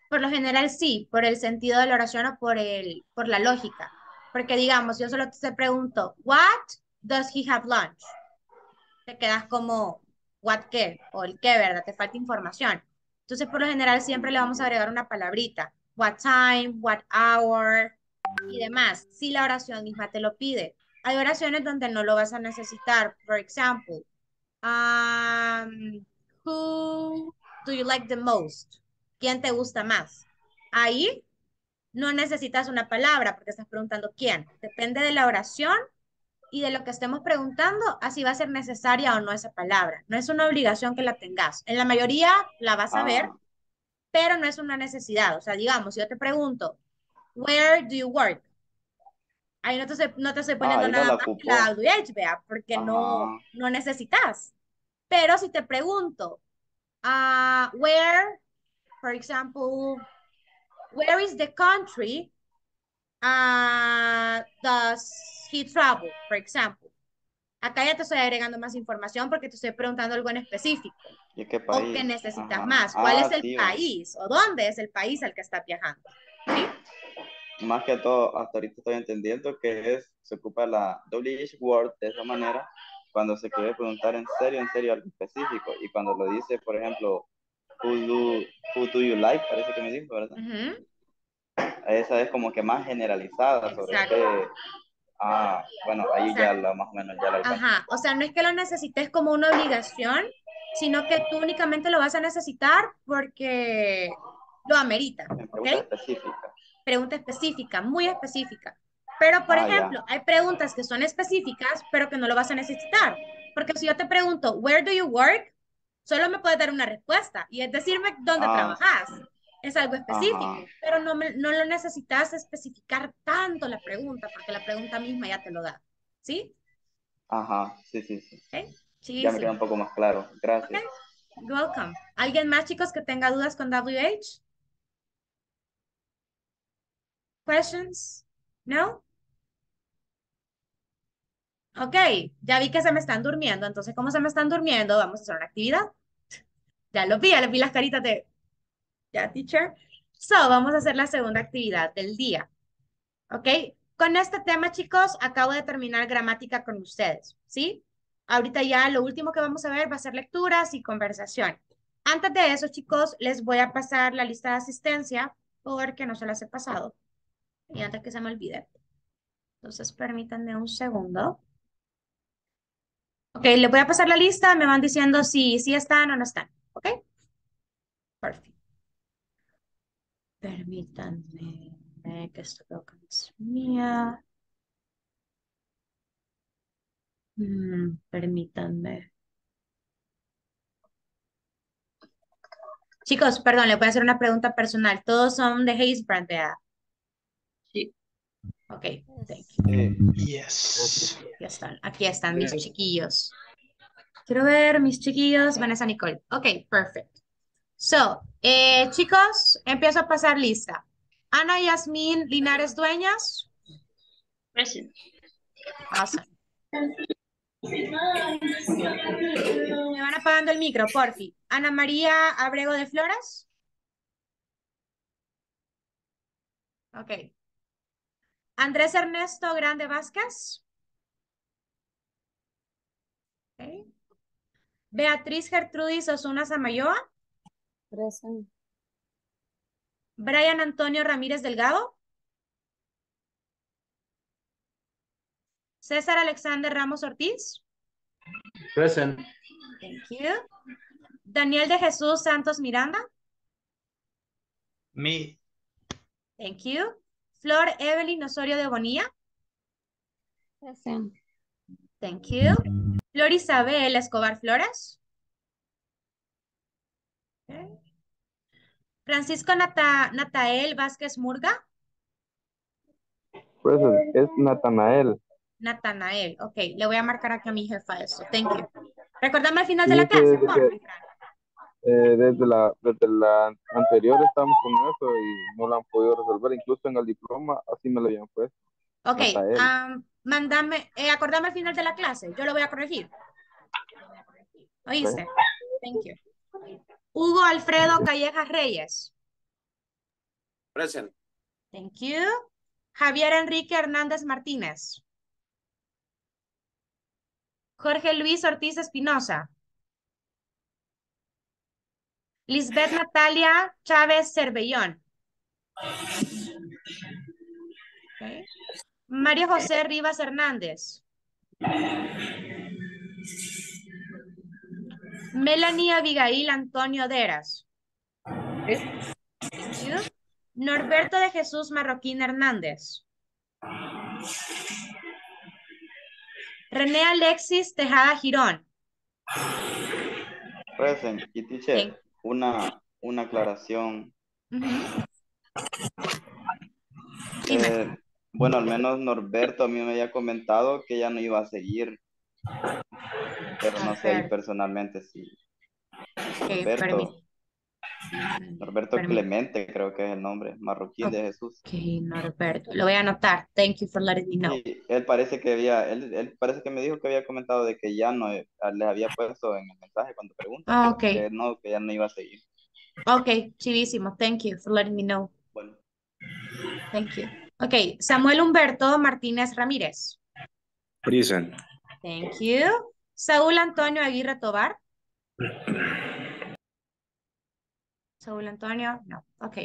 Por lo general sí, por el sentido de la oración o por, el, por la lógica. Porque digamos, yo solo te pregunto, what does he have lunch? Te quedas como, what qué, o el qué, ¿verdad? Te falta información. Entonces, por lo general siempre le vamos a agregar una palabrita. What time, what hour y demás. Si la oración misma te lo pide. Hay oraciones donde no lo vas a necesitar. For example, um, who do you like the most? ¿Quién te gusta más? Ahí no necesitas una palabra porque estás preguntando quién. Depende de la oración y de lo que estemos preguntando, así va a ser necesaria o no esa palabra. No es una obligación que la tengas. En la mayoría la vas a ver, Ah, pero no es una necesidad. O sea, digamos, si yo te pregunto, where do you work? Ahí no te, estoy- no te estoy poniendo ahí no nada la más que la WH, vea, porque no, Ajá. no necesitas. Pero si te pregunto, ah, where, for example, where is the country ah, does he travel, for example? Acá ya te estoy agregando más información porque te estoy preguntando algo en específico. ¿Y qué ¿O país? qué necesitas Ajá. más? ¿Cuál Ah, es el sí, va. país? ¿O dónde es el país al que estás viajando? Más que todo, hasta ahorita estoy entendiendo que es, se ocupa la WH word de esa manera cuando se quiere preguntar en serio, en serio algo específico. Y cuando lo dice, por ejemplo, who do, who do you like, parece que me dijo, ¿verdad? Ujú, Esa es como que más generalizada sobre Exacto. qué. Ah, bueno, ahí ya la, más o menos ya la. Ajá, o sea, no es que lo necesites como una obligación, sino que tú únicamente lo vas a necesitar porque lo amerita, preguntas específicas. Pregunta específica, muy específica. Pero, por Ah, ya. ejemplo, hay preguntas que son específicas, pero que no lo vas a necesitar. Porque si yo te pregunto, where do you work? Solo me puedes dar una respuesta y es decirme dónde Ah. trabajas. Es algo específico, Ajá. pero no, me- no lo necesitas especificar tanto la pregunta, porque la pregunta misma ya te lo da. ¿Sí? Ajá, sí, sí, sí. Ya me queda un poco más claro. Gracias. Welcome. ¿Alguien más, chicos, que tenga dudas con WH? Questions? No? Ok, ya vi que se me están durmiendo, entonces como se me están durmiendo, vamos a hacer una actividad. (laughs) Ya lo vi, ya les vi las caritas de, ya, teacher. So, vamos a hacer la segunda actividad del día. Ok, con este tema, chicos, acabo de terminar gramática con ustedes, ¿sí? Ahorita ya lo último que vamos a ver va a ser lecturas y conversación. Antes de eso, chicos, les voy a pasar la lista de asistencia porque no se las he pasado. Y antes que se me olvide. Entonces, permítanme un segundo. Ok, les voy a pasar la lista, me van diciendo si, si están o no están. ¿Ok? Perfecto. Permítanme eh, que que no es mía. Mm, permítanme. Chicos, perdón, les voy a hacer una pregunta personal. ¿Todos son de Hazebrand? Sí. Ok, thank you. Yes. Aquí están, aquí están mis chiquillos. Quiero ver mis chiquillos, Vanessa Nicole. Ok, perfect. So, eh, chicos, empiezo a pasar lista. Ana Yasmín Linares Dueñas. Present. Awesome. Me van apagando el micro, porfi. Ana María Abrego de Flores. Ok. Andrés Ernesto Grande Vázquez. Ok. Beatriz Gertrudis Osuna Samayoa. Present. Brian Antonio Ramírez Delgado. César Alexander Ramos Ortiz. Present. Thank you. Daniel de Jesús Santos Miranda. Me. Thank you. Flor Evelyn Osorio de Bonilla. Present. Thank you. Flor Isabel Escobar Flores. Okay. Francisco Nata- Natael Vázquez Murga. Present, es Natanael. Natanael. Ok, le voy a marcar aquí a mi jefa eso. Thank you. Recordame al final de la clase, de por que, eh, desde la desde la anterior estamos con eso y no lo han podido resolver. Incluso en el diploma así me lo habían puesto. Ok, am, mándame, eh, acordame al final de la clase. Yo lo voy a corregir. ¿Oíste? Thank you. Hugo Alfredo Callejas Reyes. Present. Thank you. Javier Enrique Hernández Martínez. Jorge Luis Ortiz Espinosa. Lisbeth Natalia Chávez Cervellón. Mario José Rivas Hernández. Melanie Abigail Antonio Deras. You. Norberto de Jesús Marroquín Hernández. René Alexis Tejada Girón. Present. Y teacher, una, una aclaración. Eh, bueno, al menos Norberto a mí me había comentado que ya no iba a seguir. Pero no sé ahí personalmente si Ok, Norberto, Norberto Clemente creo que es el nombre, marroquín de Jesús. Ok, Norberto. Lo voy a anotar. Thank you for letting me know. Y él parece que había, él, él parece que me dijo que había comentado de que ya no, eh, les había puesto en el mensaje cuando preguntan, Ah, que- ok. que no, que ya no iba a seguir. Ok, chidísimo. Thank you for letting me know. Bueno, Thank you. Ok, Samuel Humberto Martínez Ramírez. Present. Thank you. Saúl Antonio Aguirre Tobar. (clears throat) Saúl Antonio, no. Ok.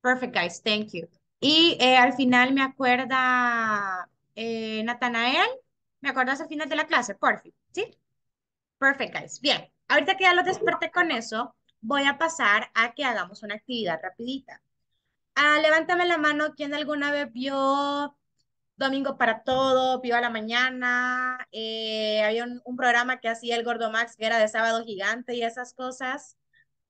Perfect, guys. Thank you. Y eh, al final me acuerda eh, Natanael. ¿Me acuerdas al final de la clase? Perfect. ¿Sí? Perfect, guys. Bien. Ahorita que ya los desperté con eso, voy a pasar a que hagamos una actividad rapidita. Ah, levántame la mano quien alguna vez vio Domingo para todo, Viva la Mañana, eh, había un, un programa que hacía el Gordo Max que era de Sábado Gigante y esas cosas.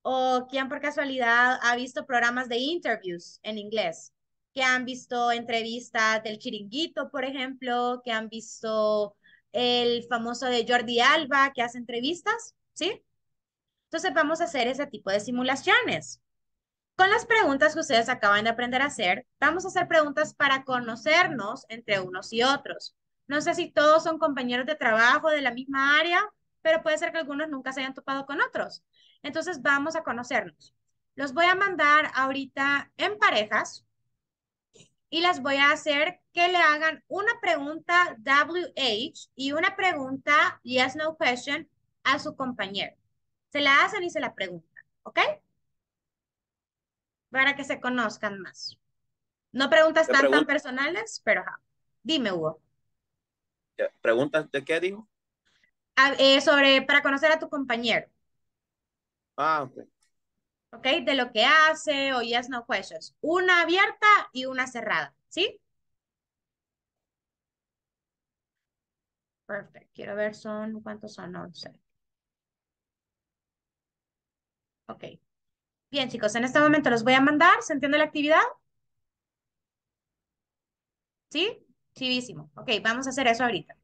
O quién por casualidad ha visto programas de interviews en inglés, que han visto entrevistas del Chiringuito, por ejemplo, que han visto el famoso de Jordi Alba, que hace entrevistas, ¿sí? Entonces vamos a hacer ese tipo de simulaciones. Con las preguntas que ustedes acaban de aprender a hacer, vamos a hacer preguntas para conocernos entre unos y otros. No sé si todos son compañeros de trabajo de la misma área, pero puede ser que algunos nunca se hayan topado con otros. Entonces vamos a conocernos. Los voy a mandar ahorita en parejas y les voy a hacer que le hagan una pregunta WH y una pregunta Yes No Question a su compañero. Se la hacen y se la preguntan, ¿ok? Para que se conozcan más. No preguntas ¿Qué tan, tan personales, pero ajá. Dime, Hugo. ¿Preguntas de qué dijo? Ah, eh, sobre, para conocer a tu compañero, Ah, ok. ¿ok? De lo que hace o yes, no questions. Una abierta y una cerrada, ¿sí? Perfecto. Quiero ver son, ¿cuántos son? 11. Ok. Bien, chicos, en este momento los voy a mandar. ¿Se entiende la actividad? ¿Sí? Chivísimo. Ok, vamos a hacer eso ahorita.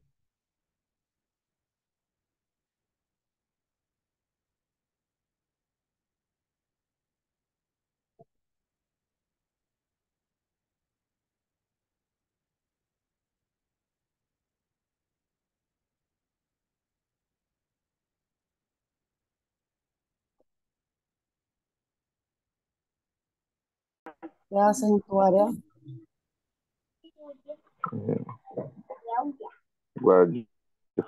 ¿Qué haces en tu área? Eh, where are you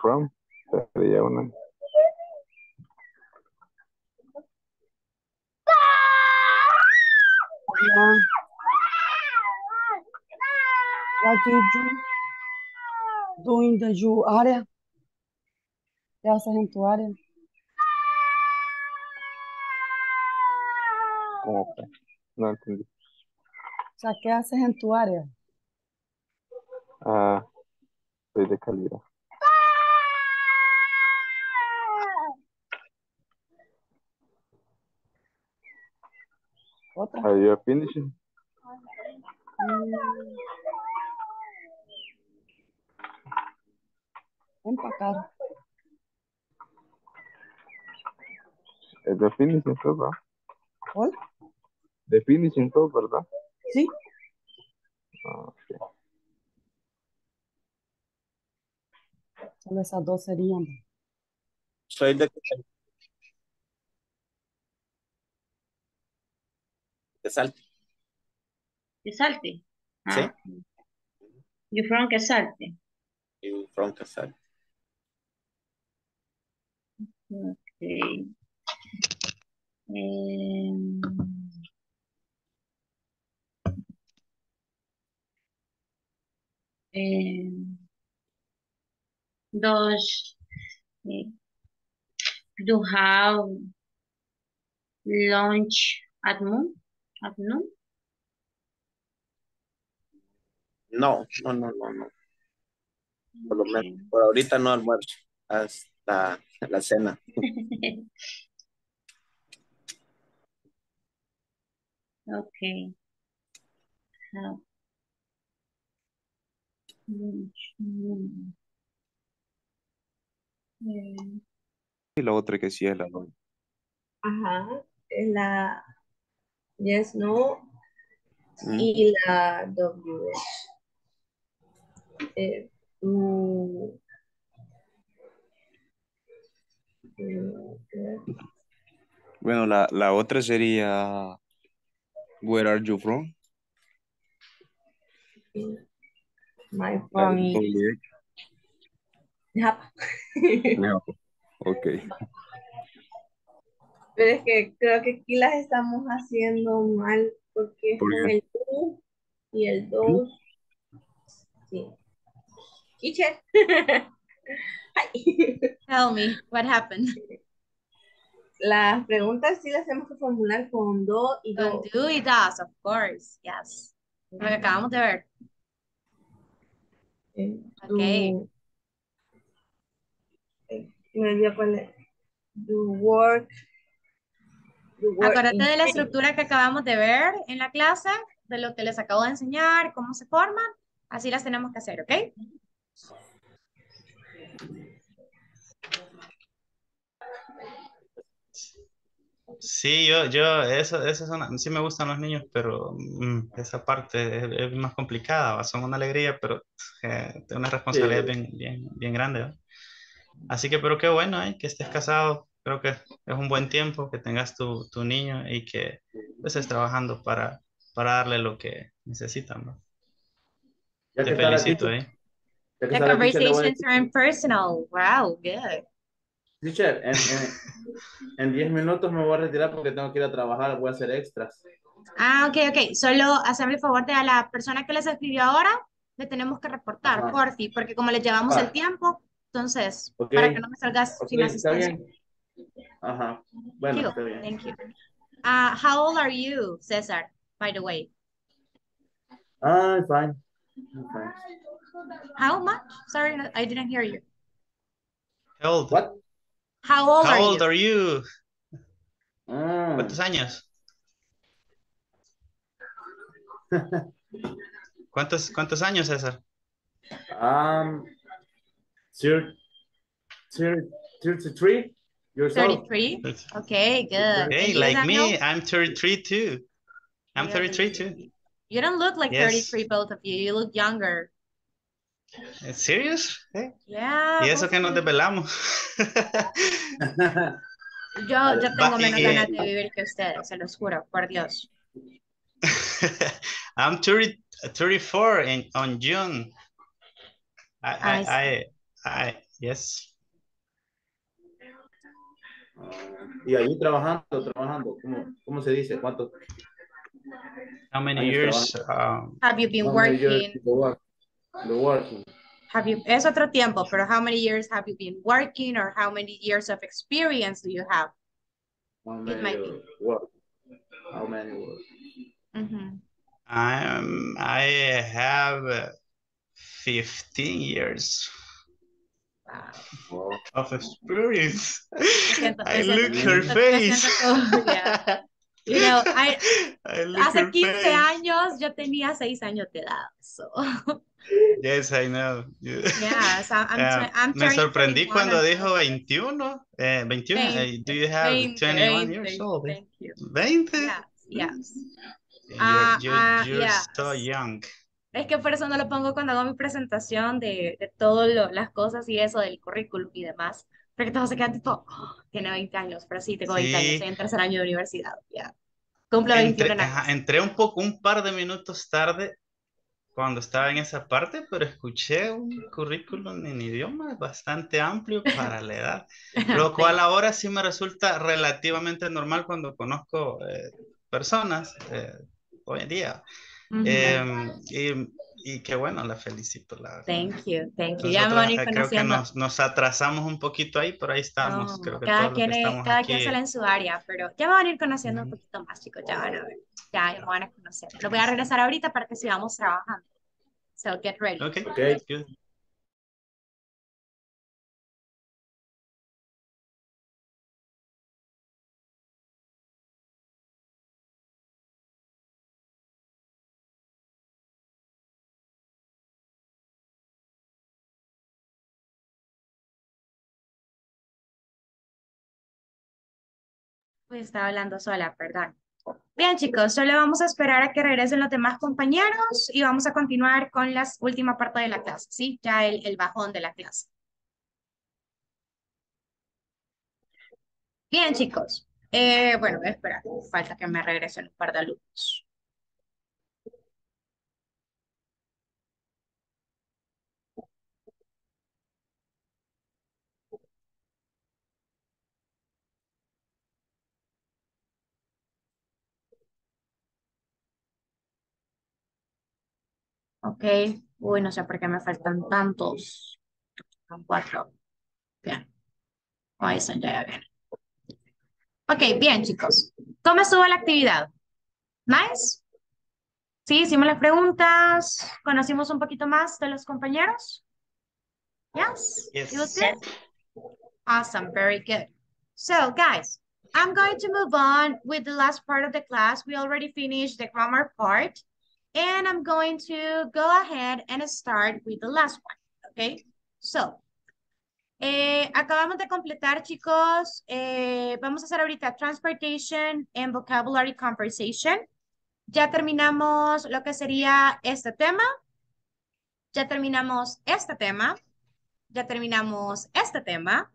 from? Sería una. Hola. What do you do in the you área? ¿Qué haces en tu área? ¿Cómo que? No entendí. O sea, ¿qué haces en tu área? Ah, soy de calidad. Otra. Are you finishing? Mm. Empacar. Es de finishing todo. ¿Cuál? De finishing todo, ¿verdad? Sí. Ah, ok. Solo esas dos serían. Soy de, de Salte. ¿De Salte? Sí. Ah, you from que Salte? Y from Salte. Okay. Em, em, does eh, do have lunch at noon? At noon? No, no, no, no, no. Por lo menos, por ahorita no almuerzo. Hasta la cena. (laughs) Okay. Have lunch. mm. Eh, Y la otra que sí es la no. Ajá, es la yes, no Mm. y la WH. Eh, eh, Bueno, la, la otra sería Where are you from? My de is. Yep. No. Ok. Pero es que creo que aquí las estamos haciendo mal porque es ¿Por con el tú y el dos. Sí. Teacher. (laughs) Tell me, what happened? Las preguntas sí las tenemos que formular con do y Con do. do y does, of course, yes. Lo que acabamos de ver. Eh, Ok. do, eh, me olvidó cuál es. Do work. do work Acuérdate de la estructura que acabamos de ver en la clase, de lo que les acabo de enseñar, cómo se forman. Así las tenemos que hacer, ¿ok? Sí, yo, yo, eso, eso es una, sí me gustan los niños, pero mm, esa parte es, es más complicada, ¿va? Son una alegría, pero eh, una responsabilidad bien, bien, bien grande, ¿va? Así que, pero qué bueno, ¿eh? Que estés casado, creo que es un buen tiempo, que tengas tu, tu niño y que estés trabajando para, para darle lo que necesitan. Ya Te felicito, ¿eh? The conversations are impersonal. Wow, good. Teacher, en, en, en 10 minutos me voy a retirar porque tengo que ir a trabajar, voy a hacer extras. Ah, ok, ok. Solo hacerme el favor de a la persona que les escribió ahora, le tenemos que reportar, Ajá. porfi, porque como les llevamos el tiempo, entonces, para que no me salgas Ok, sin está asistencia. bien. Ajá. Bueno, Thank está you. bien. Thank you. Uh, how old are you, Cesar, by the way? Ah, fine. I'm fine. How much? Sorry, I didn't hear you. How old? What? How old How are old you? are you? Ah. ¿Cuántos años? (laughs) ¿Cuántos, cuántos años, César? Um, thir- thir- 33 years old. 33? Okay, good. And Hey, you, like me, Daniel? I'm 33 too. I'm Yeah, 33 too. You don't look like Yes. 33, both of you. You look younger. ¿En serio? ¿Eh? Yeah. Y eso both que nos desvelamos. (laughs) Yo, yo tengo menos y- ganas de vivir que ustedes, se los juro, por Dios. (laughs) I'm 30, 34 in, on June. I, I, I. I, I, yes. Y ahí trabajando, trabajando, ¿cómo, cómo se dice? ¿Cuánto? How many Años years? Um, Have you been years working? The working? Have you, es otro tiempo, pero how many years have you been working or how many years of experience do you have? How It many might be. years work? How many work? Mhm. I'm, I have uh, 15 years Wow. of experience. siento- I me siento- look her me face. siento como- yeah. You know, I, I look hace her 15 face. años yo tenía 6 años de edad. So, Yes, I know. yeah, so I'm, I'm me sorprendí 31 cuando dijo 21. Eh, 21. eh, 20, do you have 20, 21 20, years old? Thank you. 20? Yes, yes. You're, Ah, you're, ah, yes. so young. Es que por eso no lo pongo cuando hago mi presentación de, de todas las cosas y eso del currículum y demás. Porque todos se quedan tipo, "Oh, tiene 20 años, pero sí, tengo 20 años, estoy en tercer año de universidad. Ya. Cumplo 21 Entré, en ajá, agosto. entré un poco, un par de minutos tarde cuando estaba en esa parte, pero escuché un currículum en idioma bastante amplio para la edad, (laughs) lo cual ahora sí me resulta relativamente normal cuando conozco eh, personas eh, hoy en día. Ujú. Em, y, y qué bueno, la felicito, la. Thank you, thank you. Ya me Nosotros van a ir eh, creo que nos, nos atrasamos un poquito ahí, pero ahí estamos. No, creo que cada quien, es- cada aquí. quien sale en su área, pero ya me van a ir conociendo un Ujú. poquito más, chicos, ya van a ver. Ya, me van a conocer. Lo voy a regresar ahorita para que sigamos trabajando. So get ready. Okay, Okay. good. Pues estaba hablando sola, perdón. Bien, chicos, solo vamos a esperar a que regresen los demás compañeros y vamos a continuar con la última parte de la clase, ¿sí? Ya el, el bajón de la clase. Bien, chicos. Eh, bueno, voy a esperar. Falta que me regresen un par de alumnos. Ok. Uy, no sé por qué me faltan tantos. Son cuatro. Bien. Ahí están ya bien. Ok, bien, chicos. ¿Cómo estuvo la actividad? ¿Nice? Sí, hicimos las preguntas, conocimos un poquito más de los compañeros. Yes, it was good. Awesome, very good. So guys, I'm going to move on with the last part of the class. We already finished the grammar part. And I'm going to go ahead and start with the last one, okay? So, eh, acabamos de completar, chicos. Eh, vamos a hacer ahorita transportation and vocabulary conversation. Ya terminamos lo que sería este tema. Ya terminamos este tema. Ya terminamos este tema.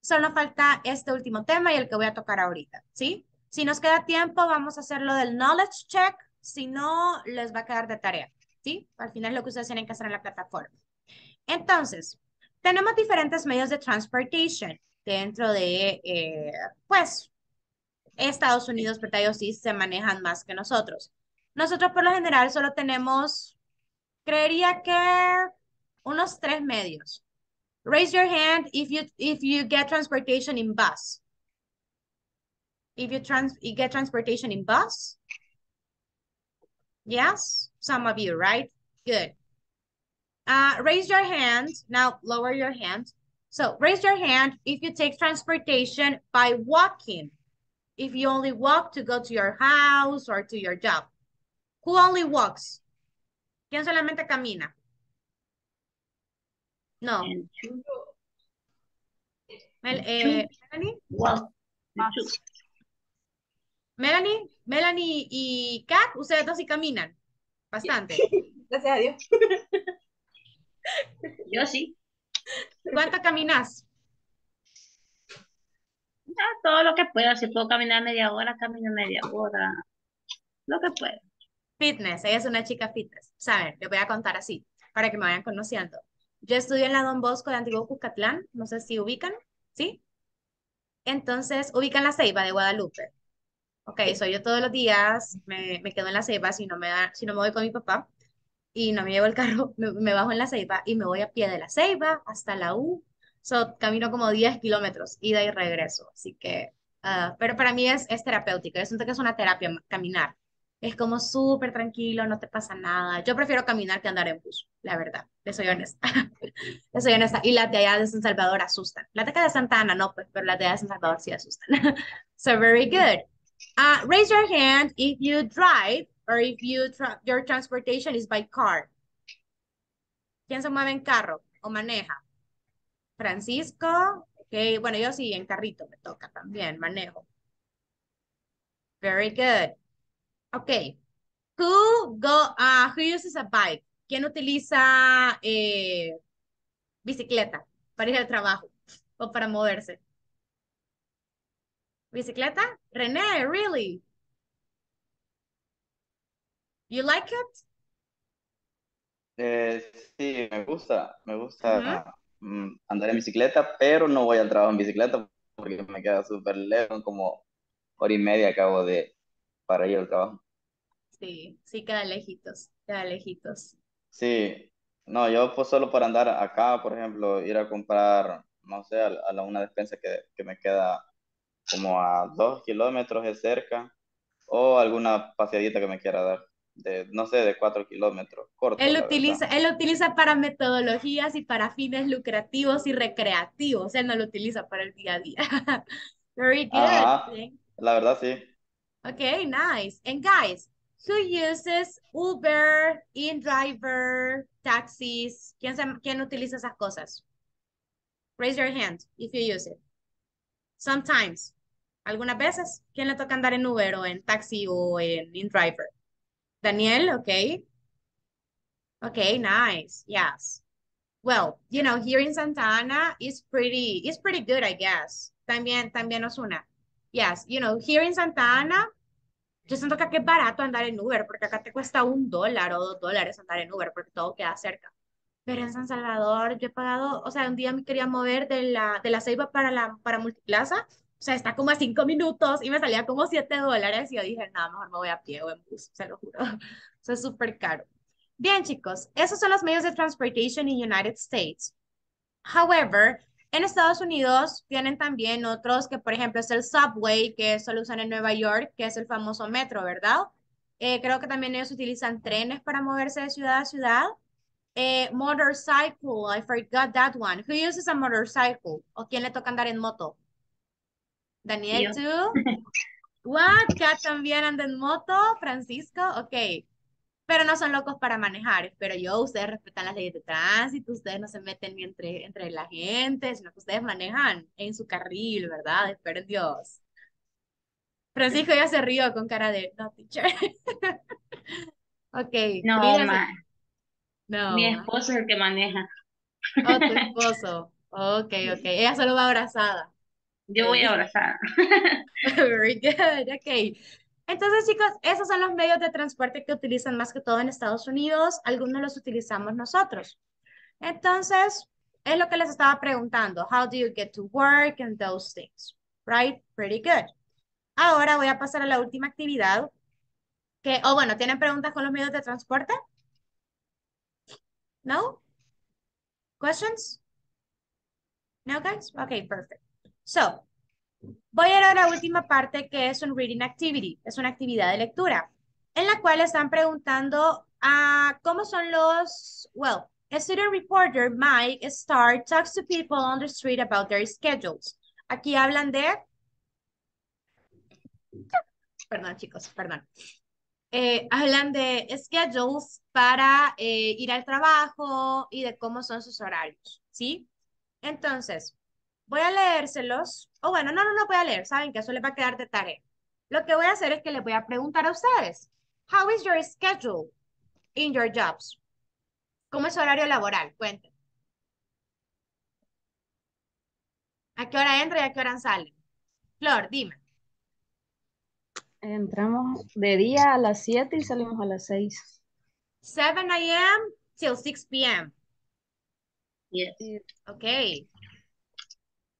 Solo falta este último tema y el que voy a tocar ahorita, ¿sí? Si nos queda tiempo, vamos a hacer lo del knowledge check. Si no, les va a quedar de tarea, ¿sí? Al final lo que ustedes tienen que hacer en la plataforma. Entonces, tenemos diferentes medios de transportation dentro de, eh, pues, Estados Unidos, pero ellos sí se manejan más que nosotros. Nosotros por lo general solo tenemos, creería que unos tres medios. Raise your hand if you if you get transportation in bus. If you trans you get transportation in bus. Yes, some of you, right? Good. Uh, raise your hand. Now lower your hand. So raise your hand if you take transportation by walking. If you only walk to go to your house or to your job. Who only walks? ¿Quién solamente camina? No. Mel, eh, Melanie? Melanie, Melanie y Kat, ustedes dos sí caminan. Bastante. (laughs) Gracias a Dios. Yo sí. ¿Cuánto caminas? Ya, todo lo que pueda. Si puedo caminar media hora, camino media hora. Lo que pueda. Fitness, ella es una chica fitness. Saben, les voy a contar así, para que me vayan conociendo. Yo estudio en la Don Bosco de Antiguo Cuscatlán, no sé si ubican, ¿sí? Entonces, ubican la Ceiba de Guadalupe. Ok, soy yo todos los días me, me, quedo en la Ceiba si no me da, si no me voy con mi papá y no me llevo el carro, (laughs) me, me, bajo en la Ceiba y me voy a pie de la Ceiba hasta la U. So, camino como 10 kilómetros, ida y regreso. Así que, uh, pero para mí es, es terapéutico. Yo siento que es una terapia caminar. Es como súper tranquilo, no te pasa nada. Yo prefiero caminar que andar en bus, la verdad. Le soy honesta. (laughs) Le soy honesta. Y las de allá de San Salvador asustan. Las de acá de Santa Ana no, pues, pero las de allá de San Salvador sí asustan. (laughs) so, very good. Uh, raise your hand if you drive or if you tra your transportation is by car. ¿Quién se mueve en carro o maneja? Francisco. Ok, bueno, yo sí, en carrito me toca también, manejo. Very good. Ok. Who, go, uh, who uses a bike? ¿Quién utiliza eh, bicicleta para ir al trabajo o para moverse? ¿Bicicleta? René, really? You like it? Eh, sí, me gusta, me gusta mm, andar en bicicleta, pero no voy al trabajo en bicicleta porque me queda súper lejos, como hora y media acabo de para ir al trabajo. Sí, sí, queda lejitos, queda lejitos. Sí, no, yo pues solo para andar acá, por ejemplo, ir a comprar, no sé, a, a la- una despensa que, que me queda como a dos kilómetros de cerca, o alguna paseadita que me quiera dar, de, no sé, de cuatro kilómetros, corto, Él lo utiliza, verdad. él lo utiliza para metodologías y para fines lucrativos y recreativos. Él no lo utiliza para el día a día. (laughs) Very good. Ajá, Thank- la verdad sí. Okay, nice. And guys, who uses Uber, InDriver, taxis? ¿Quién, se- quién utiliza esas cosas? Raise your hand if you use it. Sometimes. Algunas veces. ¿Quién le toca andar en Uber o en taxi o en InDriver? Daniel, okay. Okay, nice. Yes. Well, you know, here in Santa Ana is pretty, it's pretty good, I guess. También, también Osuna. Yes, you know, here in Santa Ana, yo siento que aquí es barato andar en Uber, porque acá te cuesta un dólar o dos dólares andar en Uber, porque todo queda cerca. Pero en San Salvador yo he pagado, o sea, un día me quería mover de la, de la Ceiba para la para Multiplaza, o sea, está como a cinco minutos y me salía como siete dólares y yo dije, nada, mejor me voy a pie o en bus, se lo juro. (laughs) Eso es súper caro. Bien, chicos, esos son los medios de transportation in United States. However, en Estados Unidos tienen también otros que, por ejemplo, es el subway, que solo usan en Nueva York, que es el famoso metro, ¿verdad? Eh, creo que también ellos utilizan trenes para moverse de ciudad a ciudad. Eh, motorcycle, I forgot that one. Who uses a motorcycle? ¿O quién le toca andar en moto? Daniel, Yo. too? What? (laughs) Kat también anda en moto. Francisco, ok. Pero no son locos para manejar. Espero yo, ustedes respetan las leyes de tránsito, ustedes no se meten ni entre, entre la gente, sino que ustedes manejan en su carril, ¿verdad? Espero en Dios. Francisco ya se rió con cara de, no, teacher. (laughs) Ok. No. No. Mi esposo es el que maneja. Oh, tu esposo. Ok, ok. Ella solo va abrazada. Yo voy Ok. abrazada. (laughs) Very good, ok. Entonces, chicos, esos son los medios de transporte que utilizan más que todo en Estados Unidos. Algunos los utilizamos nosotros. Entonces, es lo que les estaba preguntando. How do you get to work and those things? Right? Pretty good. Ahora voy a pasar a la última actividad. Que, oh, bueno, ¿tienen preguntas con los medios de transporte? No? Questions? No, guys? Okay, perfect. So, voy a ir a la última parte que es un reading activity. Es una actividad de lectura en la cual están preguntando a cómo son los, well, a student reporter, Mike, start, talks to people on the street about their schedules. Aquí hablan de, perdón chicos, perdón. Eh, hablan de schedules para eh, ir al trabajo y de cómo son sus horarios, ¿sí? Entonces, voy a leérselos. O bueno, no, no, no voy a leer. Saben que eso les va a quedar de tarea. Lo que voy a hacer es que les voy a preguntar a ustedes. How is your schedule in your jobs? ¿Cómo es su horario laboral? Cuenten. ¿A qué hora entra y a qué hora sale? Flor, dime. Entramos de día a las 7 y salimos a las 6. 7 a.m. till 6 p.m. Yes. Ok.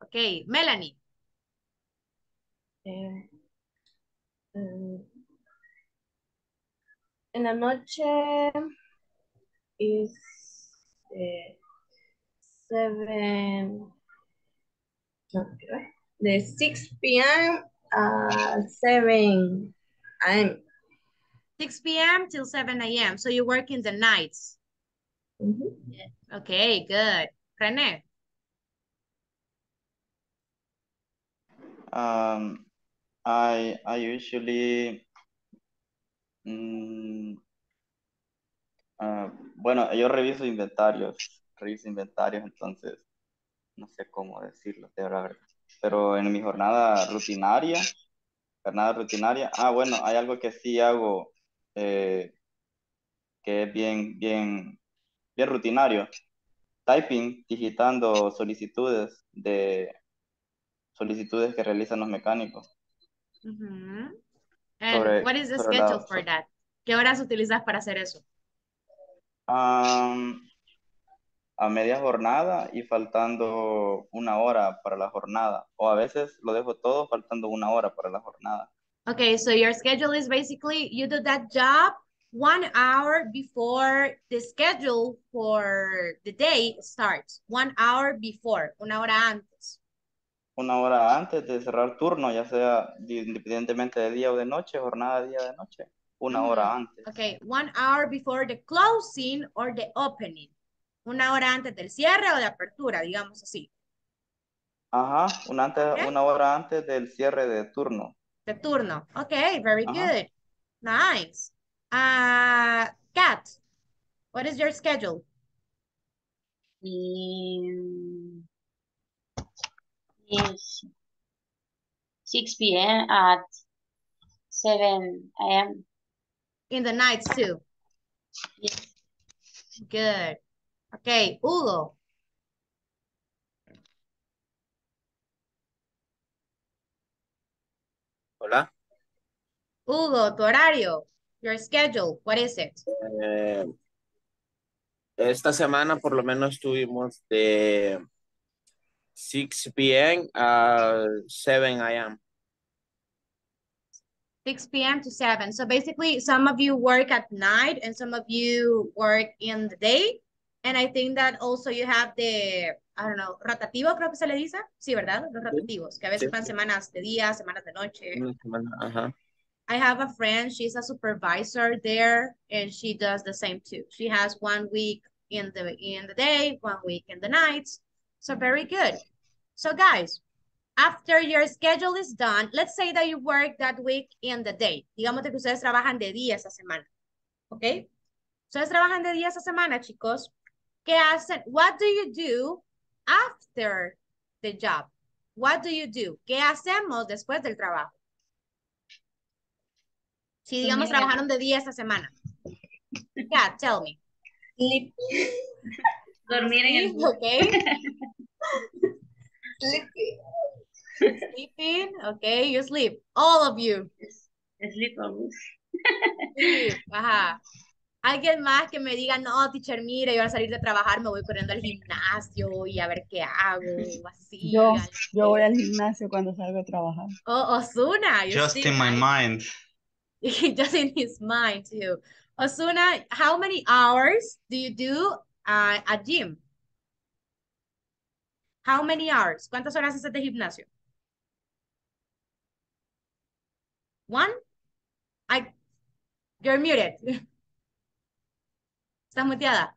Ok. Melanie. Eh, eh, en la noche es eh, seven, no, ¿qué va? de 6 p.m. a 7 a.m. 6 p.m. till 7 a.m. So you work in the nights. Okay, good. René. Um, I usually ah, bueno, yo reviso inventarios, reviso inventarios, entonces no sé cómo decirlo, de verdad. Pero en mi jornada rutinaria, jornada rutinaria, ah, bueno, hay algo que sí hago eh, que es bien, bien, bien rutinario. Typing, digitando solicitudes de solicitudes que realizan los mecánicos. Mhm. And Sobre- what is the sobre la- schedule for that? ¿Qué horas utilizas para hacer eso? A media jornada y faltando una hora para la jornada. O a veces lo dejo todo faltando una hora para la jornada. Okay, so your schedule is basically you do that job one hour before the schedule for the day starts. One hour before, una hora antes. Una hora antes de cerrar turno, ya sea di- independientemente de día o de noche, jornada día de noche. Una hora antes. Okay, one hour before the closing or the opening. Una hora antes del cierre o de apertura, digamos así. Ajá, una, antes, Ok. una hora antes del cierre de turno. De turno. Okay, very Ajá. good. Nice. Uh, Kat, what is your schedule? In, is 6 p.m. at 7 a.m. In the nights too. Yes. Good. Okay, Hugo. Hola. Hugo, tu horario, your schedule, what is it? Eh, esta semana por lo menos tuvimos de 6 p.m. Uh, a 7 a.m. 6 p.m. to 7. So basically, some of you work at night and some of you work in the day. And I think that also you have the, I don't know, rotativo creo que se le dice. Sí, ¿verdad? Los rotativos, que a veces van semanas de día, semanas de noche. Semana, ajá. I have a friend, she's a supervisor there, and she does the same too. She has one week in the in the day, one week in the nights. So very good. So guys, after your schedule is done, let's say that you work that week in the day. Digamos que ustedes trabajan de día esa semana. ¿Ok? Ustedes trabajan de día esa semana, chicos. ¿Qué hacen? What do you do after the job? What do you do? ¿Qué hacemos después del trabajo? Si digamos trabajaron de día esta semana. Yeah, tell me. (laughs) Sleep. Dormir en el bus. okay. (laughs) Sleepy. Sleeping, okay, you sleep. All of you. Sleep on bus. Sleep, ajá. Alguien más que me diga, no, teacher, mire, yo al salir de trabajar me voy corriendo al gimnasio y a ver qué hago, o (laughs) así. Yo, yo voy al gimnasio cuando salgo a trabajar. Oh, Osuna, Just in my mind. (laughs) just in his mind too. Osuna, how many hours do you do at gym? How many hours? ¿Cuántas horas haces de gimnasio? One? I, you're muted. (laughs) ¿Estás muteada?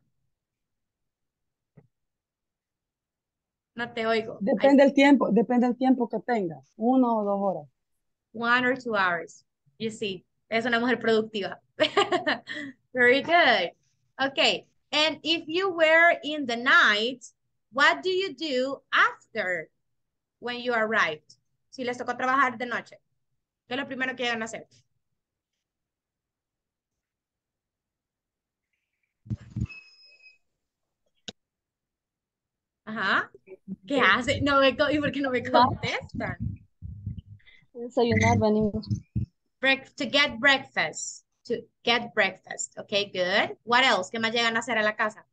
No te oigo. I- Depende del tiempo, depende del tiempo que tengas. Uno o dos horas. One or two hours. You see, es una mujer productiva. (laughs) Very good. Okay. And if you were in the night, what do you do after when you arrived? Si les tocó trabajar de noche. ¿Qué es lo primero que llegan a hacer? Ajá. ¿Qué hacen? No me, ¿Y por qué no me contestan? Desayunar, venimos. Break, to get breakfast. To get breakfast. Okay, good. What else? ¿Qué más llegan a hacer a la casa?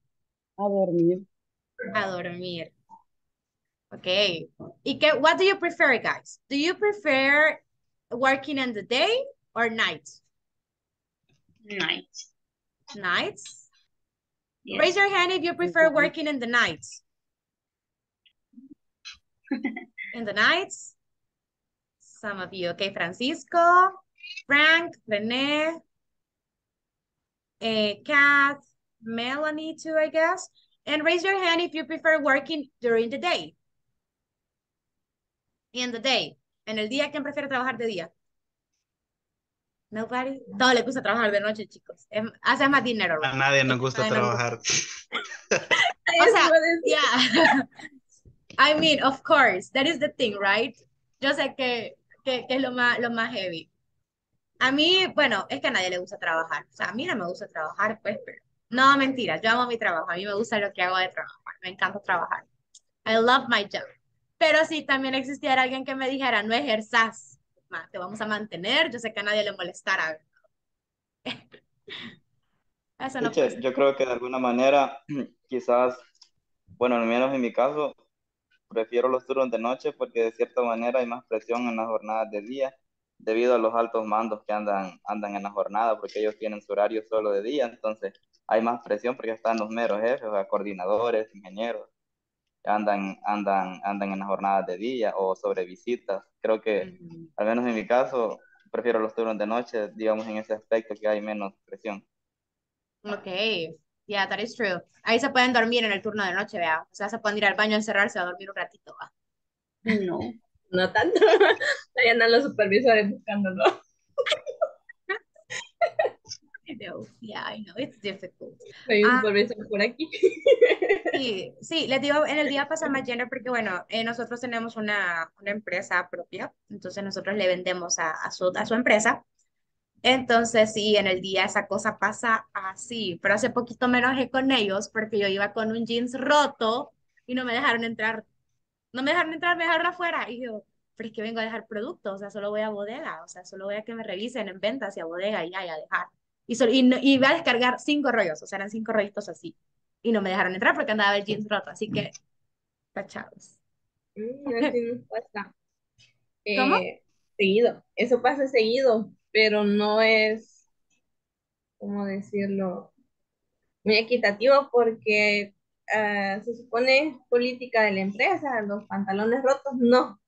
A dormir. A dormir. Okay. ¿Y qué, what do you prefer, guys? Do you prefer working in the day or night? Night. Nights? Yes. Raise your hand if you prefer working in the nights. (laughs) In the nights? Some of you. Okay, Francisco, Frank, Rene, Kath, Melanie too, I guess. And raise your hand if you prefer working during the day. In the day. En el día, ¿quién prefiere trabajar de día? Nobody. Todo le gusta trabajar de noche, chicos. Em- Hace más dinero, A right? nadie nos gusta Nadie nos gusta. trabajar. (laughs) O sea, yeah. (laughs) I mean, of course, that is the thing, right? Yo sé que, que, que es lo más, lo más heavy. A mí, bueno, es que a nadie le gusta trabajar. O sea, a mí no me gusta trabajar, pues, pero... No, mentira, yo amo mi trabajo. A mí me gusta lo que hago de trabajar. Me encanta trabajar. I love my job. Pero si también existiera alguien que me dijera, no ejerzas, te vamos a mantener, yo sé que a nadie le molestara. (laughs) Eso no pasa. yo creo que de alguna manera, (clears throat) quizás, bueno, al menos en mi caso, prefiero los turnos de noche porque de cierta manera hay más presión en las jornadas de día debido a los altos mandos que andan, andan en la jornada porque ellos tienen su horario solo de día, entonces hay más presión porque están los meros jefes, o sea, coordinadores, ingenieros, que andan, andan, andan en las jornadas de día o sobre visitas. Creo que, Ujú. al menos en mi caso, prefiero los turnos de noche, digamos, en ese aspecto que hay menos presión. Ok, yeah, that is true. Ahí se pueden dormir en el turno de noche, vea. O sea, se pueden ir al baño, encerrarse a dormir un ratito, va. No, no tanto. (laughs) Ahí andan los supervisores buscándolo. I know, yeah, I know, it's difficult. Hay un Ah, supervisor por aquí. sí, sí, les digo, en el día pasa más lleno porque, bueno, eh, nosotros tenemos una, una empresa propia, entonces nosotros le vendemos a, a su, a su empresa. Entonces, sí, en el día esa cosa pasa así, pero hace poquito me enojé con ellos porque yo iba con un jeans roto y no me dejaron entrar. No me dejaron entrar, me dejaron afuera. Y yo, pero es que vengo a dejar productos, o sea, solo voy a bodega, o sea, solo voy a que me revisen en ventas y a bodega y ya, y a dejar. Y, sol- y, no- y iba a descargar cinco rollos, o sea, eran cinco rollitos así. Y no me dejaron entrar porque andaba el jeans roto, así que, tachados. Mm, pasa. (laughs) ¿Cómo? Eh, seguido. Eso pasa seguido, pero no es, ¿cómo decirlo? Muy equitativo porque ah, se supone política de la empresa, los pantalones rotos, no.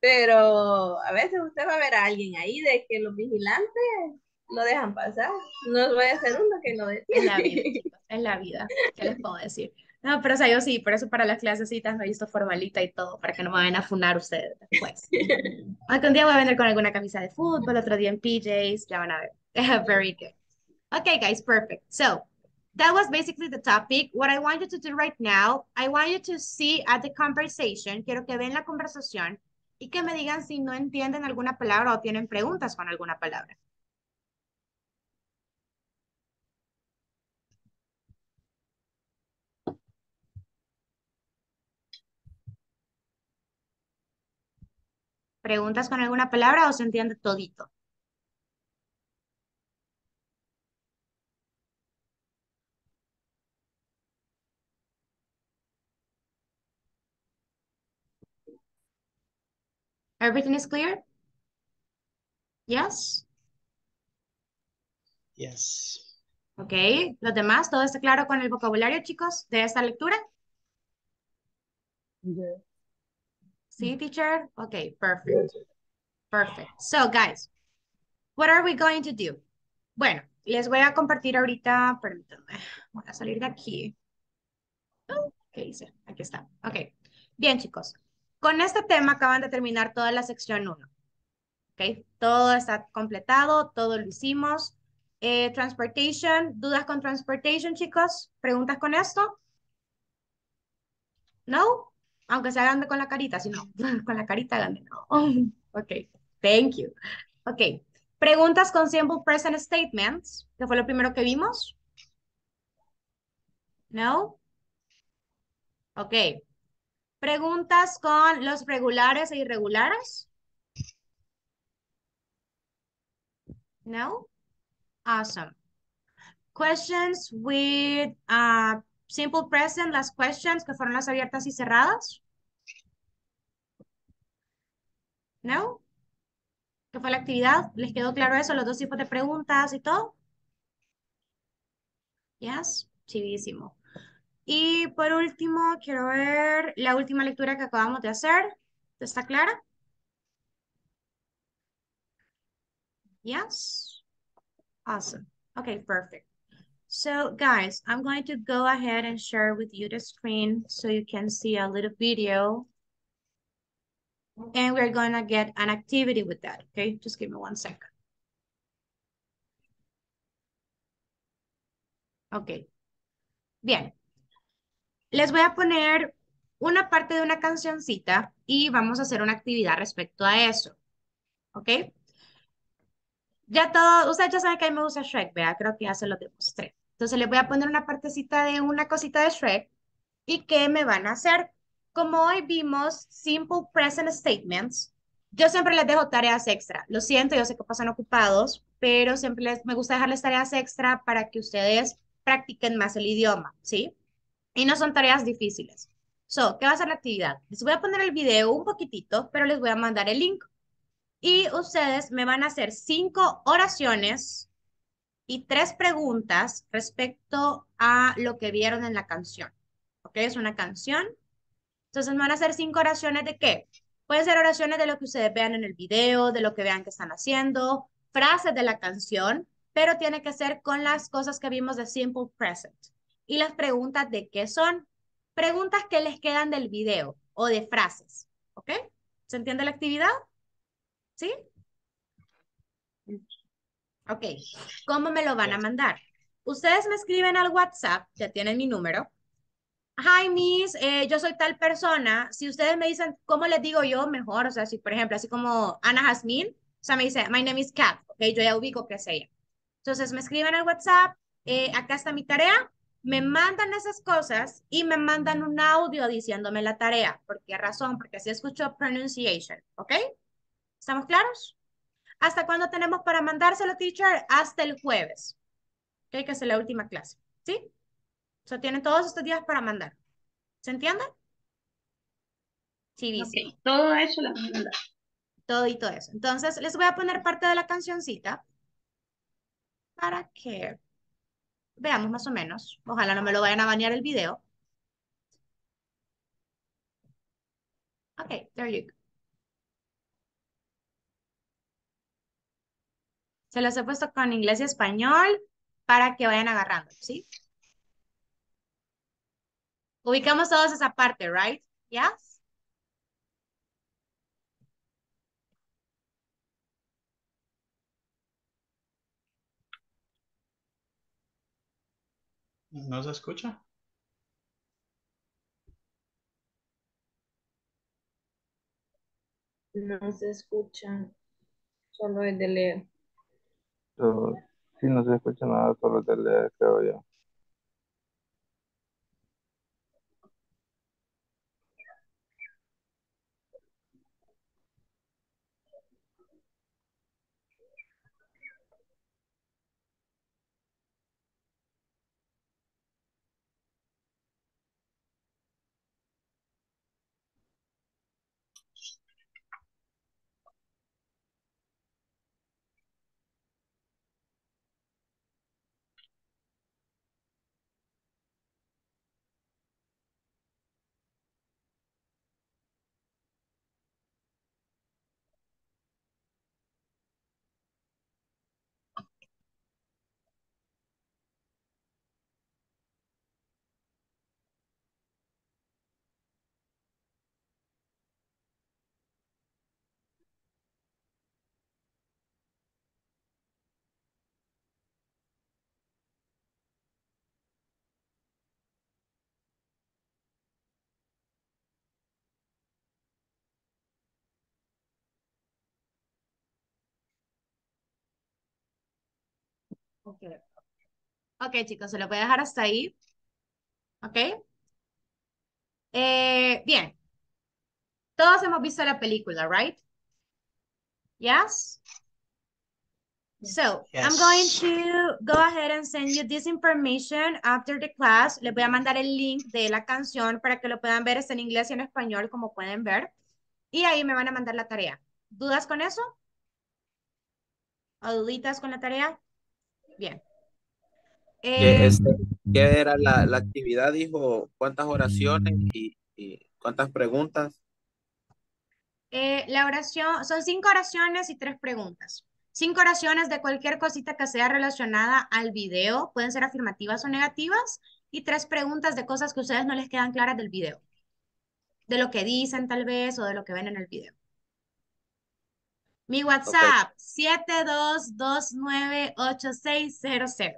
Pero a veces usted va a ver a alguien ahí de que los vigilantes lo dejan pasar. No voy a ser uno que lo Es la vida, detiene. (laughs) chicos, es la vida. ¿Qué les puedo decir? No, pero o sea, yo sí, por eso para las clasecitas me he visto formalita y todo, para que no me vayan a funar ustedes después. (laughs) Aunque un día voy a venir con alguna camisa de fútbol, otro día en PJs, ya van a ver. (laughs) Very good. Okay, guys, perfect. So that was basically the topic. What I want you to do right now, I want you to see at the conversation, quiero que vean la conversación y que me digan si no entienden alguna palabra o tienen preguntas con alguna palabra. ¿Preguntas con alguna palabra o se entiende todito? Everything is clear? Yes? Yes. Ok, los demás, ¿todo está claro con el vocabulario, chicos, de esta lectura? Yes. Sí, teacher? Okay, perfect. Perfect. So, guys, what are we going to do? Bueno, les voy a compartir ahorita, permítanme, voy a salir de aquí. Oh, ¿Qué hice? Aquí está. Ok. Bien, chicos. Con este tema acaban de terminar toda la sección 1. Ok. Todo está completado, todo lo hicimos. Eh, transportation, ¿dudas con transportation, chicos? ¿Preguntas con esto? ¿No? Aunque se hagan con la carita, si no, (laughs) con la carita hagan de no. (laughs) Ok, thank you. Ok, preguntas con simple present statements, que fue lo primero que vimos. ¿No? Ok. Preguntas con los regulares e irregulares. No? Awesome. Questions with uh, simple present, las questions que fueron las abiertas y cerradas. ¿No? ¿Qué fue la actividad? ¿Les quedó claro eso? Los dos tipos de preguntas y todo. Yes, chivísimo. Y por último, quiero ver la última lectura que acabamos de hacer. ¿Está clara? Yes? Awesome. Okay, perfect. So guys, I'm going to go ahead and share with you the screen so you can see a little video. And we're to get an activity with that, okay? Just give me one second. Ok. Bien. Les voy a poner una parte de una cancioncita y vamos a hacer una actividad respecto a eso. ¿Ok? Ya todo, ustedes ya saben que a mí me gusta Shrek, vea, creo que ya se lo demostré. Entonces les voy a poner una partecita de una cosita de Shrek y qué me van a hacer. Como hoy vimos Simple Present Statements, yo siempre les dejo tareas extra. Lo siento, yo sé que pasan ocupados, pero siempre les, me gusta dejarles tareas extra para que ustedes practiquen más el idioma, ¿sí? Y no son tareas difíciles. So, ¿qué va a ser la actividad? Les voy a poner el video un poquitito, pero les voy a mandar el link. Y ustedes me van a hacer cinco oraciones y tres preguntas respecto a lo que vieron en la canción. ¿Ok? Es una canción. Entonces me van a hacer cinco oraciones de qué? Pueden ser oraciones de lo que ustedes vean en el video, de lo que vean que están haciendo, frases de la canción, pero tiene que ser con las cosas que vimos de Simple Present. Y las preguntas de qué son. Preguntas que les quedan del video o de frases. ¿Ok? ¿Se entiende la actividad? ¿Sí? Ok. ¿Cómo me lo van a mandar? Ustedes me escriben al WhatsApp, ya tienen mi número. Hi, Miss, eh, yo soy tal persona. Si ustedes me dicen, ¿cómo les digo yo? Mejor, o sea, si por ejemplo, así como Ana Jasmine, o sea, me dice, my name is Kat, ok, yo ya ubico que es ella. Entonces me escriben al WhatsApp, eh, acá está mi tarea, me mandan esas cosas y me mandan un audio diciéndome la tarea. ¿Por qué razón? Porque así escucho pronunciation, ¿ok? ¿Estamos claros? ¿Hasta cuándo tenemos para mandárselo, teacher? Hasta el jueves. ¿Ok? Que es la última clase. ¿Sí? O sea, tienen todos estos días para mandar. ¿Se entiende? Sí, dice. Todo eso lo mandar. Todo y todo eso. Entonces, les voy a poner parte de la cancioncita para que veamos más o menos. Ojalá no me lo vayan a bañar el video. Ok, there you go. Se los he puesto con inglés y español para que vayan agarrando, ¿sí? Ubicamos todos esa parte, right? Yes? ¿No se escucha? No se escucha. Solo es de leer. Sí, no se escucha nada, solo de leer, creo yo. Ok. Chicos, se lo voy a dejar hasta ahí. Ok. Eh, bien. Todos hemos visto la película, right? Yes? So, I'm going Yes. to go ahead and send you this information after the class. Les voy a mandar el link de la canción para que lo puedan ver. Está en inglés y en español, como pueden ver. Y ahí me van a mandar la tarea. ¿Dudas con eso? ¿O duditas con la tarea? Bien. ¿Qué, Eh, este, ¿qué era la, la actividad? Dijo cuántas oraciones y, y cuántas preguntas. Eh, la oración, son cinco oraciones y tres preguntas. Cinco oraciones de cualquier cosita que sea relacionada al video, pueden ser afirmativas o negativas, y tres preguntas de cosas que a ustedes no les quedan claras del video, de lo que dicen tal vez o de lo que ven en el video. Mi WhatsApp, 72298600.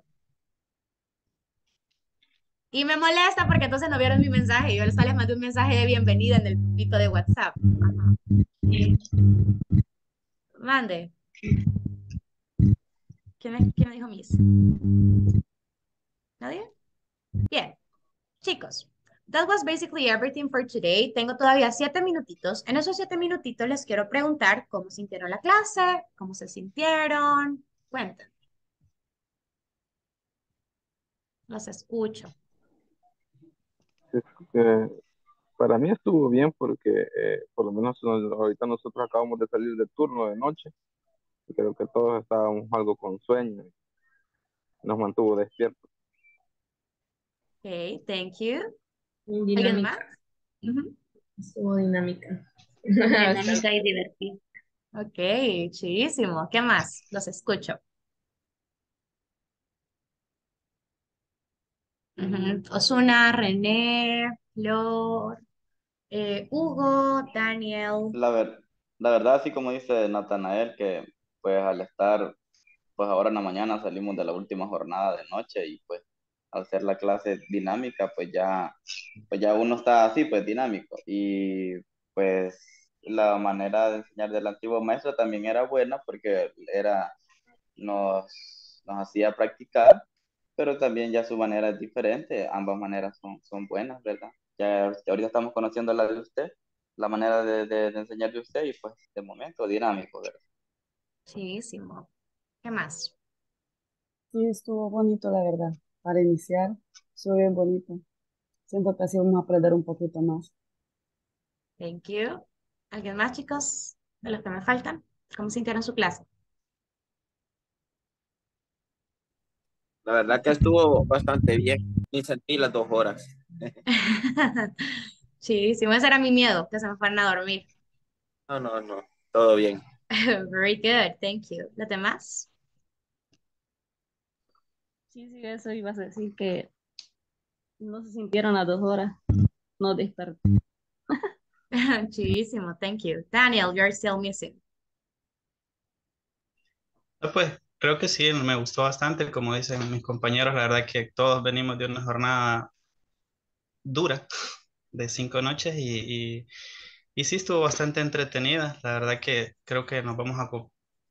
Y me molesta porque entonces no vieron mi mensaje. Yo les les mandé un mensaje de bienvenida en el grupito de WhatsApp. Ajá. Mande. ¿Quién me, quién me dijo Miss? ¿Nadie? Bien. Chicos, that was basically everything for today. Tengo todavía siete minutitos. En esos siete minutitos les quiero preguntar cómo sintieron la clase, cómo se sintieron. Cuenten. Los escucho. Es que para mí estuvo bien porque eh, por lo menos nos- ahorita nosotros acabamos de salir de turno de noche creo que todos estábamos algo con sueño nos mantuvo despiertos. Ok, thank you. ¿Alguien Dinámica. más? Ujú. Estuvo dinámica. (laughs) Dinámica y divertida. Ok, chidísimo. ¿Qué más? Los escucho. Osuna, René, Flor, eh, Hugo, Daniel. La, ver- la verdad, así como dice Natanael, que pues al estar, pues ahora en la mañana salimos de la última jornada de noche y pues al ser la clase dinámica, pues ya, pues ya uno está así, pues dinámico. Y pues la manera de enseñar del antiguo maestro también era buena porque era, nos, nos hacía practicar, pero también ya su manera es diferente. Ambas maneras son, son buenas, ¿verdad? Ya, ahorita estamos conociendo la de usted, la manera de, de, de enseñar de usted y pues de momento dinámico, ¿verdad? Chidísimo. ¿Qué más? Sí, estuvo bonito, la verdad. Para iniciar, estuvo bien bonito. Siento que así vamos a aprender un poquito más. Thank you. ¿Alguien más, chicos? De los que me faltan. ¿Cómo sintieron su clase? La verdad que estuvo bastante bien. Ni sentí las dos horas. (laughs) Chidísimo. Ese era mi miedo, que se me fueran a dormir. No, no, no. Todo bien. (laughs) Very good. Thank you. ¿Los demás? Sí, sí, eso ibas a decir que no se sintieron las dos horas. No desperté. (laughs) Chidísimo, thank you. Daniel, you're still missing. Ah, Pues creo que sí, me gustó bastante, como dicen mis compañeros, la verdad que todos venimos de una jornada dura (laughs) de cinco noches y, y, y sí estuvo bastante entretenida. La verdad que creo que nos vamos a, a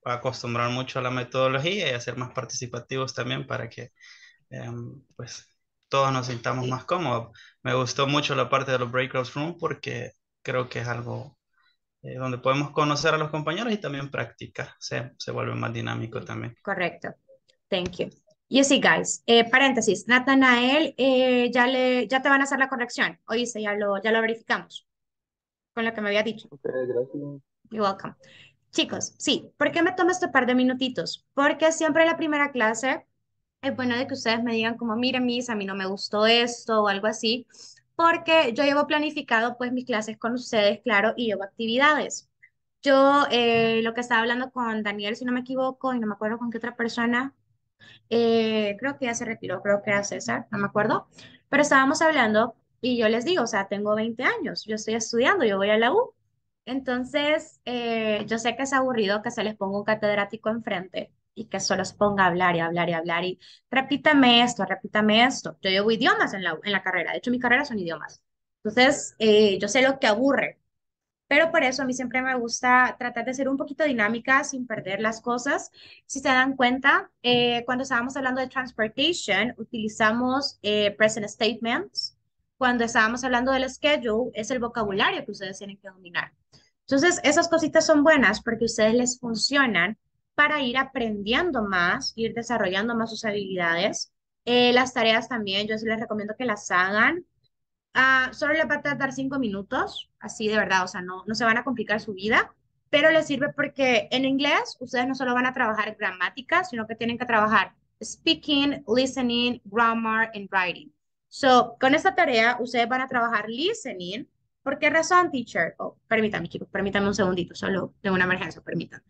acostumbrar mucho a la metodología y a ser más participativos también para que em, pues todos nos sintamos más cómodos. Me gustó mucho la parte de los breakout room porque creo que es algo eh, donde podemos conocer a los compañeros y también practicar. Se, se vuelve más dinámico también. Correcto. Thank you. You see, guys, eh, paréntesis, Natanael, eh, ya, le, ya te van a hacer la corrección. Oíste, ya lo, ya lo verificamos con lo que me había dicho. Ok, gracias. You're welcome. Chicos, sí, ¿por qué me tomo este par de minutitos? Porque siempre en la primera clase es bueno de que ustedes me digan como, miren, Miss, a mí no me gustó esto o algo así, porque yo llevo planificado pues mis clases con ustedes, claro, y llevo actividades. Yo eh, lo que estaba hablando con Daniel, si no me equivoco, y no me acuerdo con qué otra persona, eh, creo que ya se retiró, creo que era César, no me acuerdo, pero estábamos hablando y yo les digo, o sea, tengo 20 años, yo estoy estudiando, yo voy a la U. Entonces, eh, yo sé que es aburrido que se les ponga un catedrático enfrente y que solo se ponga a hablar y hablar y hablar y repítame esto, repítame esto. Yo llevo idiomas en la, en la carrera, de hecho mi carrera son idiomas. Entonces, eh, yo sé lo que aburre, pero por eso a mí siempre me gusta tratar de ser un poquito dinámica sin perder las cosas. Si se dan cuenta, eh, cuando estábamos hablando de transportation, utilizamos present statements. Cuando estábamos hablando del schedule, es el vocabulario que ustedes tienen que dominar. Entonces, esas cositas son buenas porque ustedes les funcionan para ir aprendiendo más, ir desarrollando más sus habilidades. Eh, las tareas también, yo les recomiendo que las hagan. Ah, solo les va a tardar cinco minutos, así de verdad, o sea, no, no se van a complicar su vida, pero les sirve porque en inglés ustedes no solo van a trabajar gramática, sino que tienen que trabajar speaking, listening, grammar and writing. So, con esta tarea ustedes van a trabajar listening. ¿Por qué razón, teacher? Oh, permítame, chicos, permítame un segundito, solo tengo una emergencia, permítanme.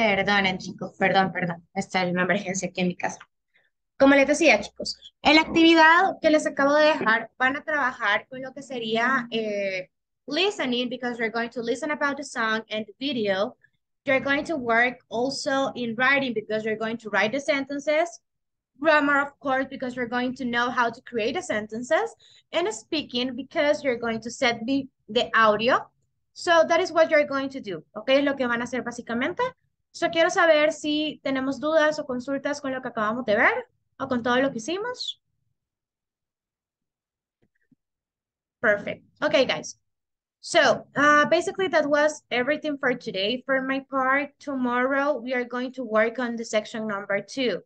Perdonen, chicos, perdón, perdón. Esta es una emergencia aquí en mi casa. Como les decía, chicos, en la actividad que les acabo de dejar, van a trabajar con lo que sería eh, listening, because you're going to listen about the song and the video. You're going to work also in writing, because you're going to write the sentences. Grammar, of course, because you're going to know how to create the sentences. And speaking, because you're going to set the, audio. So that is what you're going to do, ¿ok? Es lo que van a hacer básicamente. So quiero saber si tenemos dudas o consultas con lo que acabamos de ver o con todo lo que hicimos. Perfect. Okay, guys. So uh, basically that was everything for today. For my part, tomorrow we are going to work on the section number two.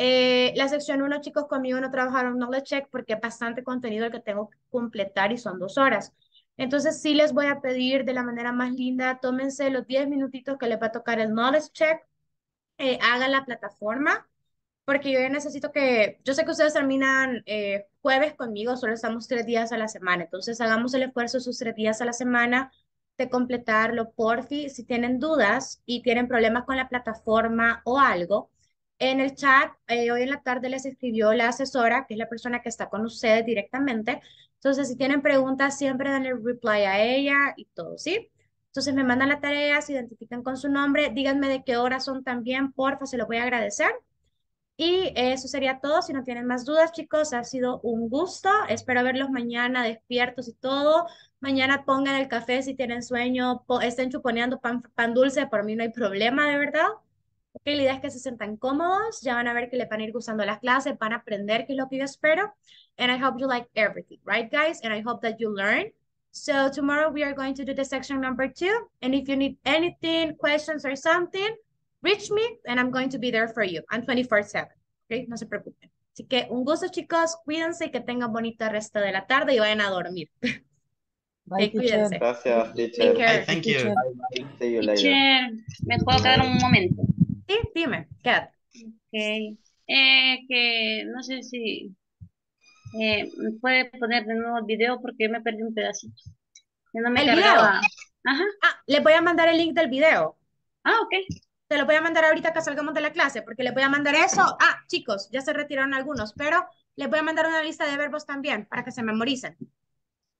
Eh, la sección 1, chicos, conmigo no trabajaron knowledge check porque es bastante contenido el que tengo que completar y son dos horas. Entonces sí les voy a pedir de la manera más linda, tómense los 10 minutitos que les va a tocar el knowledge check, eh, hagan la plataforma, porque yo necesito que, yo sé que ustedes terminan eh, jueves conmigo, solo estamos tres días a la semana, entonces hagamos el esfuerzo esos tres días a la semana de completarlo, porfi, si tienen dudas y tienen problemas con la plataforma o algo, en el chat, eh, hoy en la tarde les escribió la asesora, que es la persona que está con ustedes directamente. Entonces, si tienen preguntas, siempre el reply a ella y todo, ¿sí? Entonces, me mandan la tarea, se identifican con su nombre, díganme de qué hora son también, porfa, se lo voy a agradecer. Y eso sería todo. Si no tienen más dudas, chicos, ha sido un gusto. Espero verlos mañana despiertos y todo. Mañana pongan el café si tienen sueño, estén chuponeando pan, pan dulce, por mí no hay problema, de verdad. Ok, la idea es que se sientan cómodos, ya van a ver que les van a ir gustando las clases, van a aprender, que es lo que yo espero. And I hope you like everything, right, guys? And I hope that you learn. So tomorrow we are going to do the section number two. And if you need anything, questions or something, reach me and I'm going to be there for you. I'm 24-7. Okay, no se preocupen. Así que un gusto, chicos. Cuídense y que tengan bonito resto de la tarde y vayan a dormir. (laughs) Bye, cuídense. Gracias, Take teacher. care. Thank you. Teacher. See you later. Teacher, ¿me puedo quedar un momento? Sí, dime, quédate. Ok. Eh, que no sé si eh, puede poner de nuevo el video porque me perdí un pedacito. Que no me ¿El video? Ajá. Ah, les voy a mandar el link del video. Ah, ok. Te lo voy a mandar ahorita que salgamos de la clase, porque les voy a mandar eso. Ah, chicos, ya se retiraron algunos, pero les voy a mandar una lista de verbos también para que se memoricen.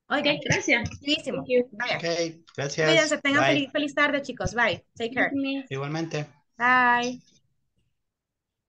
Ok, gracias. Buenísimo. Vaya. Ok, gracias. Cuídense, tengan feliz, feliz tarde, chicos. Bye. Take care. Igualmente. Bye.